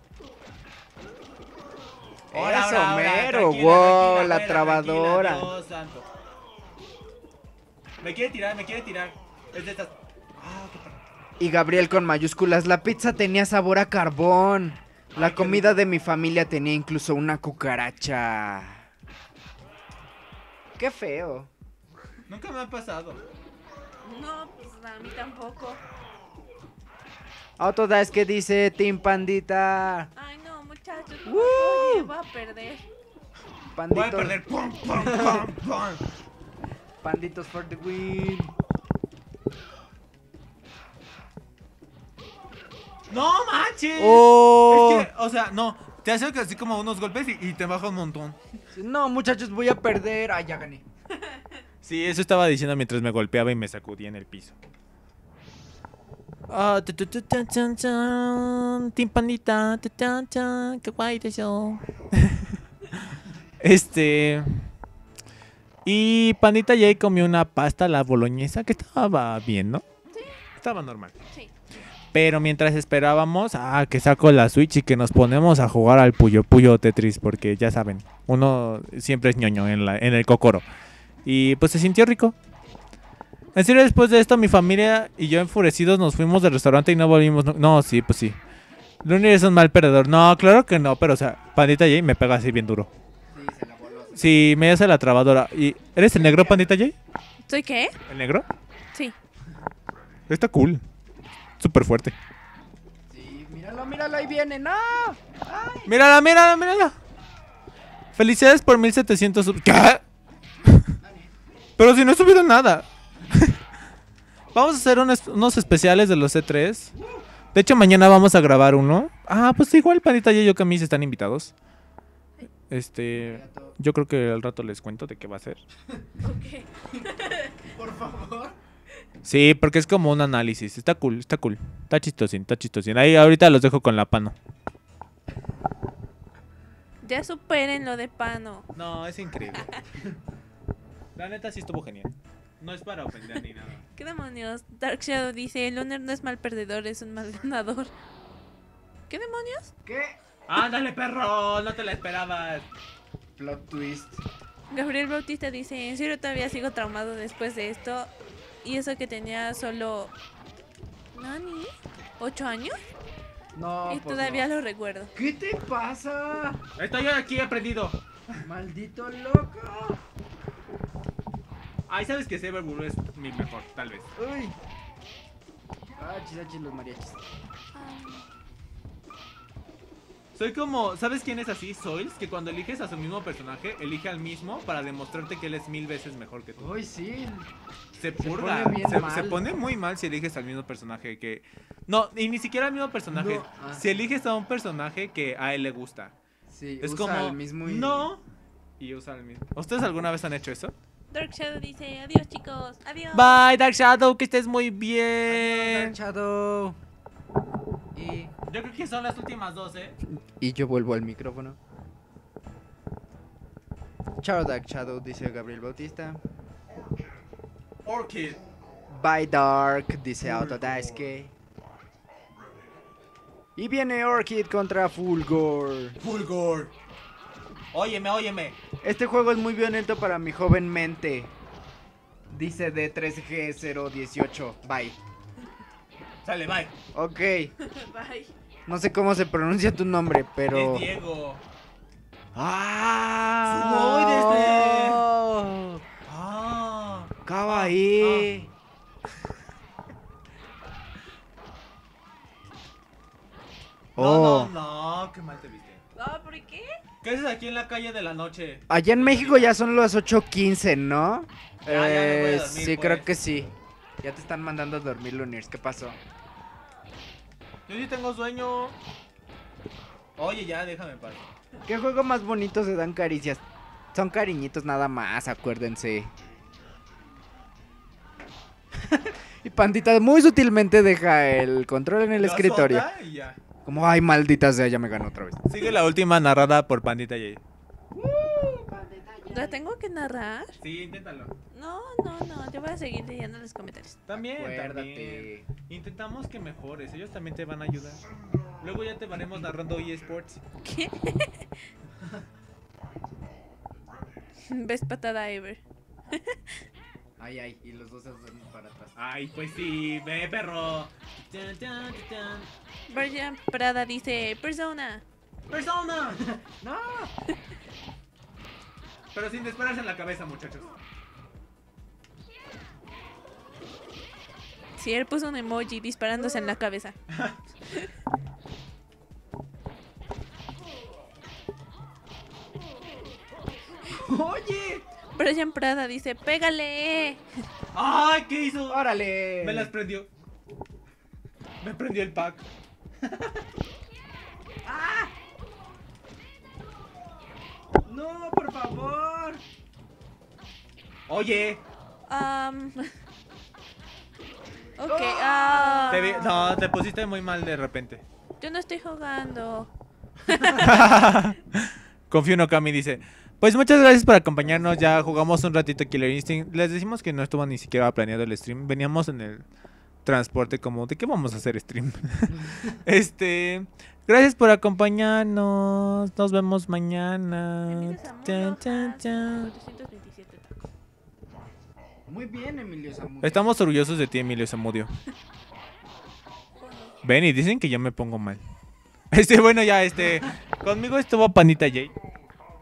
S3: Ahora,
S5: Eso, mero, wow, la trabadora.
S3: tranquila, Dios santo. Me quiere tirar, me quiere tirar. Es de estas. Ah, qué.
S5: Y Gabriel con mayúsculas, la pizza tenía sabor a carbón. La
S3: Ay,
S5: comida de mi familia tenía incluso una cucaracha. Qué feo.
S3: Nunca me ha pasado.
S4: No, pues a mí tampoco.
S5: Autodesk que dice Team Pandita.
S4: Ay, no, muchachos. Oye, voy a perder.
S3: Voy a
S5: Panditos,
S3: perder. ¡Pum, pum, pum, pum!
S5: panditos for the win.
S3: ¡No manches!
S5: Oh.
S3: Es que, o sea, no. Te hace así como unos golpes y, y te baja un montón.
S5: No, muchachos, voy a perder. Ay, ya gané. (laughs)
S3: Sí, eso estaba diciendo mientras me golpeaba y me sacudía en el piso. Ah, tu, tu, tu, tan, tan, tan, Team Pandita, tu, tan, tan, qué guay de eso. (laughs) Este. Y Pandita ya comió una pasta la boloñesa que estaba bien, ¿no? Sí. Estaba normal.
S4: Sí.
S3: Pero mientras esperábamos a que saco la Switch y que nos ponemos a jugar al Puyo Puyo Tetris, porque ya saben, uno siempre es ñoño en, la, en el cocoro. Y pues se sintió rico. En serio, después de esto, mi familia y yo enfurecidos nos fuimos del restaurante y no volvimos. No, no, sí, pues sí. Luni es un mal perdedor. No, claro que no, pero o sea, Pandita J me pega así bien duro.
S5: Sí, se la voló.
S3: Sí, me hace la trabadora. ¿Y eres el negro, Pandita J?
S4: ¿Soy qué?
S3: ¿El negro?
S4: Sí.
S3: Está cool. Súper fuerte.
S5: Sí, míralo, míralo, ahí viene. ¡No!
S3: Mírala, mírala, mírala. Felicidades por 1700 sub- ¿Qué? Pero si no he subido nada. (laughs) vamos a hacer unos, unos especiales de los C3. De hecho, mañana vamos a grabar uno. Ah, pues igual Panita y yo Camis están invitados. Este, yo creo que al rato les cuento de qué va a ser.
S4: Ok. (laughs)
S3: Sí, porque es como un análisis. Está cool, está cool. Está chistosín, está chistosín. Ahí ahorita los dejo con la pano.
S4: Ya superen lo de Pano.
S3: No, es increíble. (laughs) La neta sí estuvo genial. No es para ofender ni nada. (laughs)
S4: ¿Qué demonios? Dark Shadow dice, el Lunar no es mal perdedor, es un mal ganador. ¿Qué demonios?
S5: ¿Qué?
S3: ¡Ándale, perro! No te la esperabas.
S5: Plot twist.
S4: Gabriel Bautista dice, en serio todavía sigo traumado después de esto. Y eso que tenía solo... ¿Nani? ¿Ocho años?
S5: No,
S4: y
S5: pues
S4: todavía
S5: no.
S4: lo recuerdo.
S5: ¿Qué te pasa?
S3: Estoy aquí aprendido.
S5: Maldito loco.
S3: Ay, sabes que Blue es mi mejor, tal vez.
S5: Uy. Ah, chisachis los mariachis.
S3: Soy como, ¿sabes quién es así? Soils, que cuando eliges a su mismo personaje, elige al mismo para demostrarte que él es mil veces mejor que tú.
S5: Uy, sí.
S3: Se
S5: pone
S3: purga,
S5: bien
S3: se,
S5: mal.
S3: se pone muy mal si eliges al mismo personaje que... No, y ni siquiera al mismo personaje.
S5: No, ah.
S3: Si eliges a un personaje que a él le gusta.
S5: Sí,
S3: Es
S5: usa
S3: como...
S5: el mismo y...
S3: No. Y usa el mismo. ¿Ustedes alguna vez han hecho eso?
S4: Dark Shadow dice, adiós chicos, adiós.
S3: Bye, Dark Shadow, que estés muy
S5: Adiós,
S3: bien.
S5: Dark Shadow. Y...
S3: Yo creo que son las últimas dos, ¿eh?
S5: Y yo vuelvo al micrófono. Chao Dark Shadow, dice Gabriel Bautista.
S3: Orchid.
S5: Bye Dark, dice Autodesk. Y viene Orchid contra Fulgor.
S3: Fulgor. Óyeme, óyeme.
S5: Este juego es muy violento para mi joven mente. Dice D3G018. Bye.
S3: Sale, bye.
S5: Ok. (laughs)
S4: Bye.
S5: No sé cómo se pronuncia tu nombre, pero.
S3: Es Diego.
S5: ¡Ah!
S3: Ah.
S5: ¡Kawaii! Oh.
S3: No, no, no, qué mal te viste.
S4: No, ¿por qué?
S3: ¿Qué haces aquí en la calle de la noche?
S5: Allá en México ya son las 8.15, ¿no?
S3: Ya
S5: Eh,
S3: dormir,
S5: sí,
S3: pues.
S5: creo que sí. Ya te están mandando a dormir, Luniers. ¿Qué pasó?
S3: Yo sí tengo sueño. Oye, ya, déjame paz.
S5: ¿Qué juego más bonito se dan caricias? Son cariñitos nada más, acuérdense. (laughs) Y Pandita muy sutilmente deja el control en el escritorio.
S3: y ya.
S5: Como, ay, maldita sea, ya me ganó otra vez.
S3: Sigue la última narrada por Pandita J.
S4: ¿La tengo que narrar?
S3: Sí, inténtalo.
S4: No, no, no. Yo voy a seguir leyendo los comentarios.
S3: También,
S5: Acuérdate.
S3: también. Intentamos que mejores, ellos también te van a ayudar. Luego ya te varemos narrando eSports.
S4: ¿Qué? (laughs) Best patada ever. (laughs)
S5: Ay, ay, y los dos se hacen para atrás.
S3: Ay, pues sí, ve perro.
S4: Brian Prada dice, persona.
S3: ¡Persona! (laughs) ¡No! Pero sin dispararse en la cabeza, muchachos.
S4: Si él puso un emoji disparándose en la cabeza. (laughs)
S5: ¡Oye!
S4: Brian Prada dice, pégale.
S3: ¡Ay, qué hizo!
S5: ¡Órale!
S3: Me las prendió. Me prendió el pack.
S5: ¡No, por favor!
S3: Oye,
S4: Am, (laughs) ok, ah.
S3: te vi- no, te pusiste muy mal de repente.
S4: Yo no estoy jugando. (laughs)
S3: Confío en Okami, dice. Pues muchas gracias por acompañarnos. Ya jugamos un ratito Killer Instinct. Les decimos que no estuvo ni siquiera planeado el stream. Veníamos en el transporte como, ¿de qué vamos a hacer stream? (laughs) este, gracias por acompañarnos. Nos vemos mañana. Chan, chan,
S4: Hans,
S3: chan.
S4: 427 tacos.
S5: Muy bien, Emilio Zamudio.
S3: Estamos orgullosos de ti, Emilio Zamudio. Ven y dicen que yo me pongo mal. (laughs) Este, bueno, ya, este, conmigo estuvo Panita J.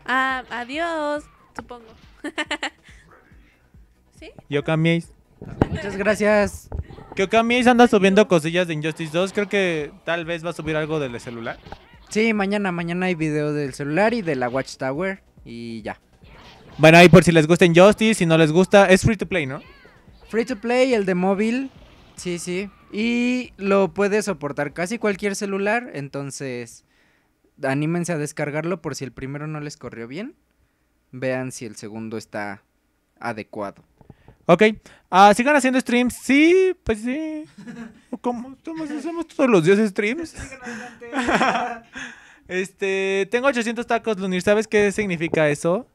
S4: Ah, adiós, supongo. (laughs) ¿Sí?
S3: Y Okami Ace.
S5: Muchas gracias.
S3: Que Okami Ace anda subiendo cosillas de Injustice 2. Creo que tal vez va a subir algo del celular.
S5: Sí, mañana, mañana hay video del celular y de la Watchtower. Y ya.
S3: Bueno, ahí por si les gusta Injustice, si no les gusta, es free to play, ¿no?
S5: Free to play, el de móvil. Sí, sí. Y lo puede soportar casi cualquier celular. Entonces, anímense a descargarlo por si el primero no les corrió bien. Vean si el segundo está adecuado.
S3: Ok. Ah, ¿Sigan haciendo streams? Sí, pues sí. (laughs) ¿Cómo? ¿Cómo hacemos todos los días streams? (laughs) (laughs) este, tengo 800 tacos, Lunir. ¿Sabes qué significa eso?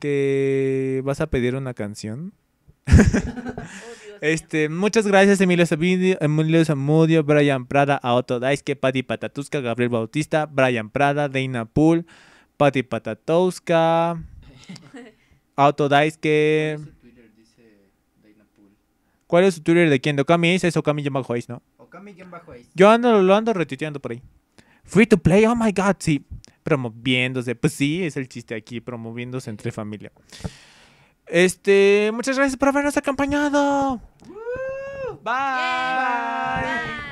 S3: Que vas a pedir una canción. Este, muchas gracias Emilio Zamudio, Emilio Zamudio, Brian Prada, Aoto Daisuke, Patti Patatuska, Gabriel Bautista, Brian Prada, Dana Pool, Patti Patatuska, (laughs) Aoto Daisuke. ¿Cuál es su Twitter de quién? ¿De Okami Ace? Es Okami Yamaha Ace, ¿no? Yo ando, lo ando retuiteando por ahí. Free to play, oh my god, sí. Promoviéndose, pues sí, es el chiste aquí, promoviéndose entre familia. Este, muchas gracias por habernos acompañado. Bye.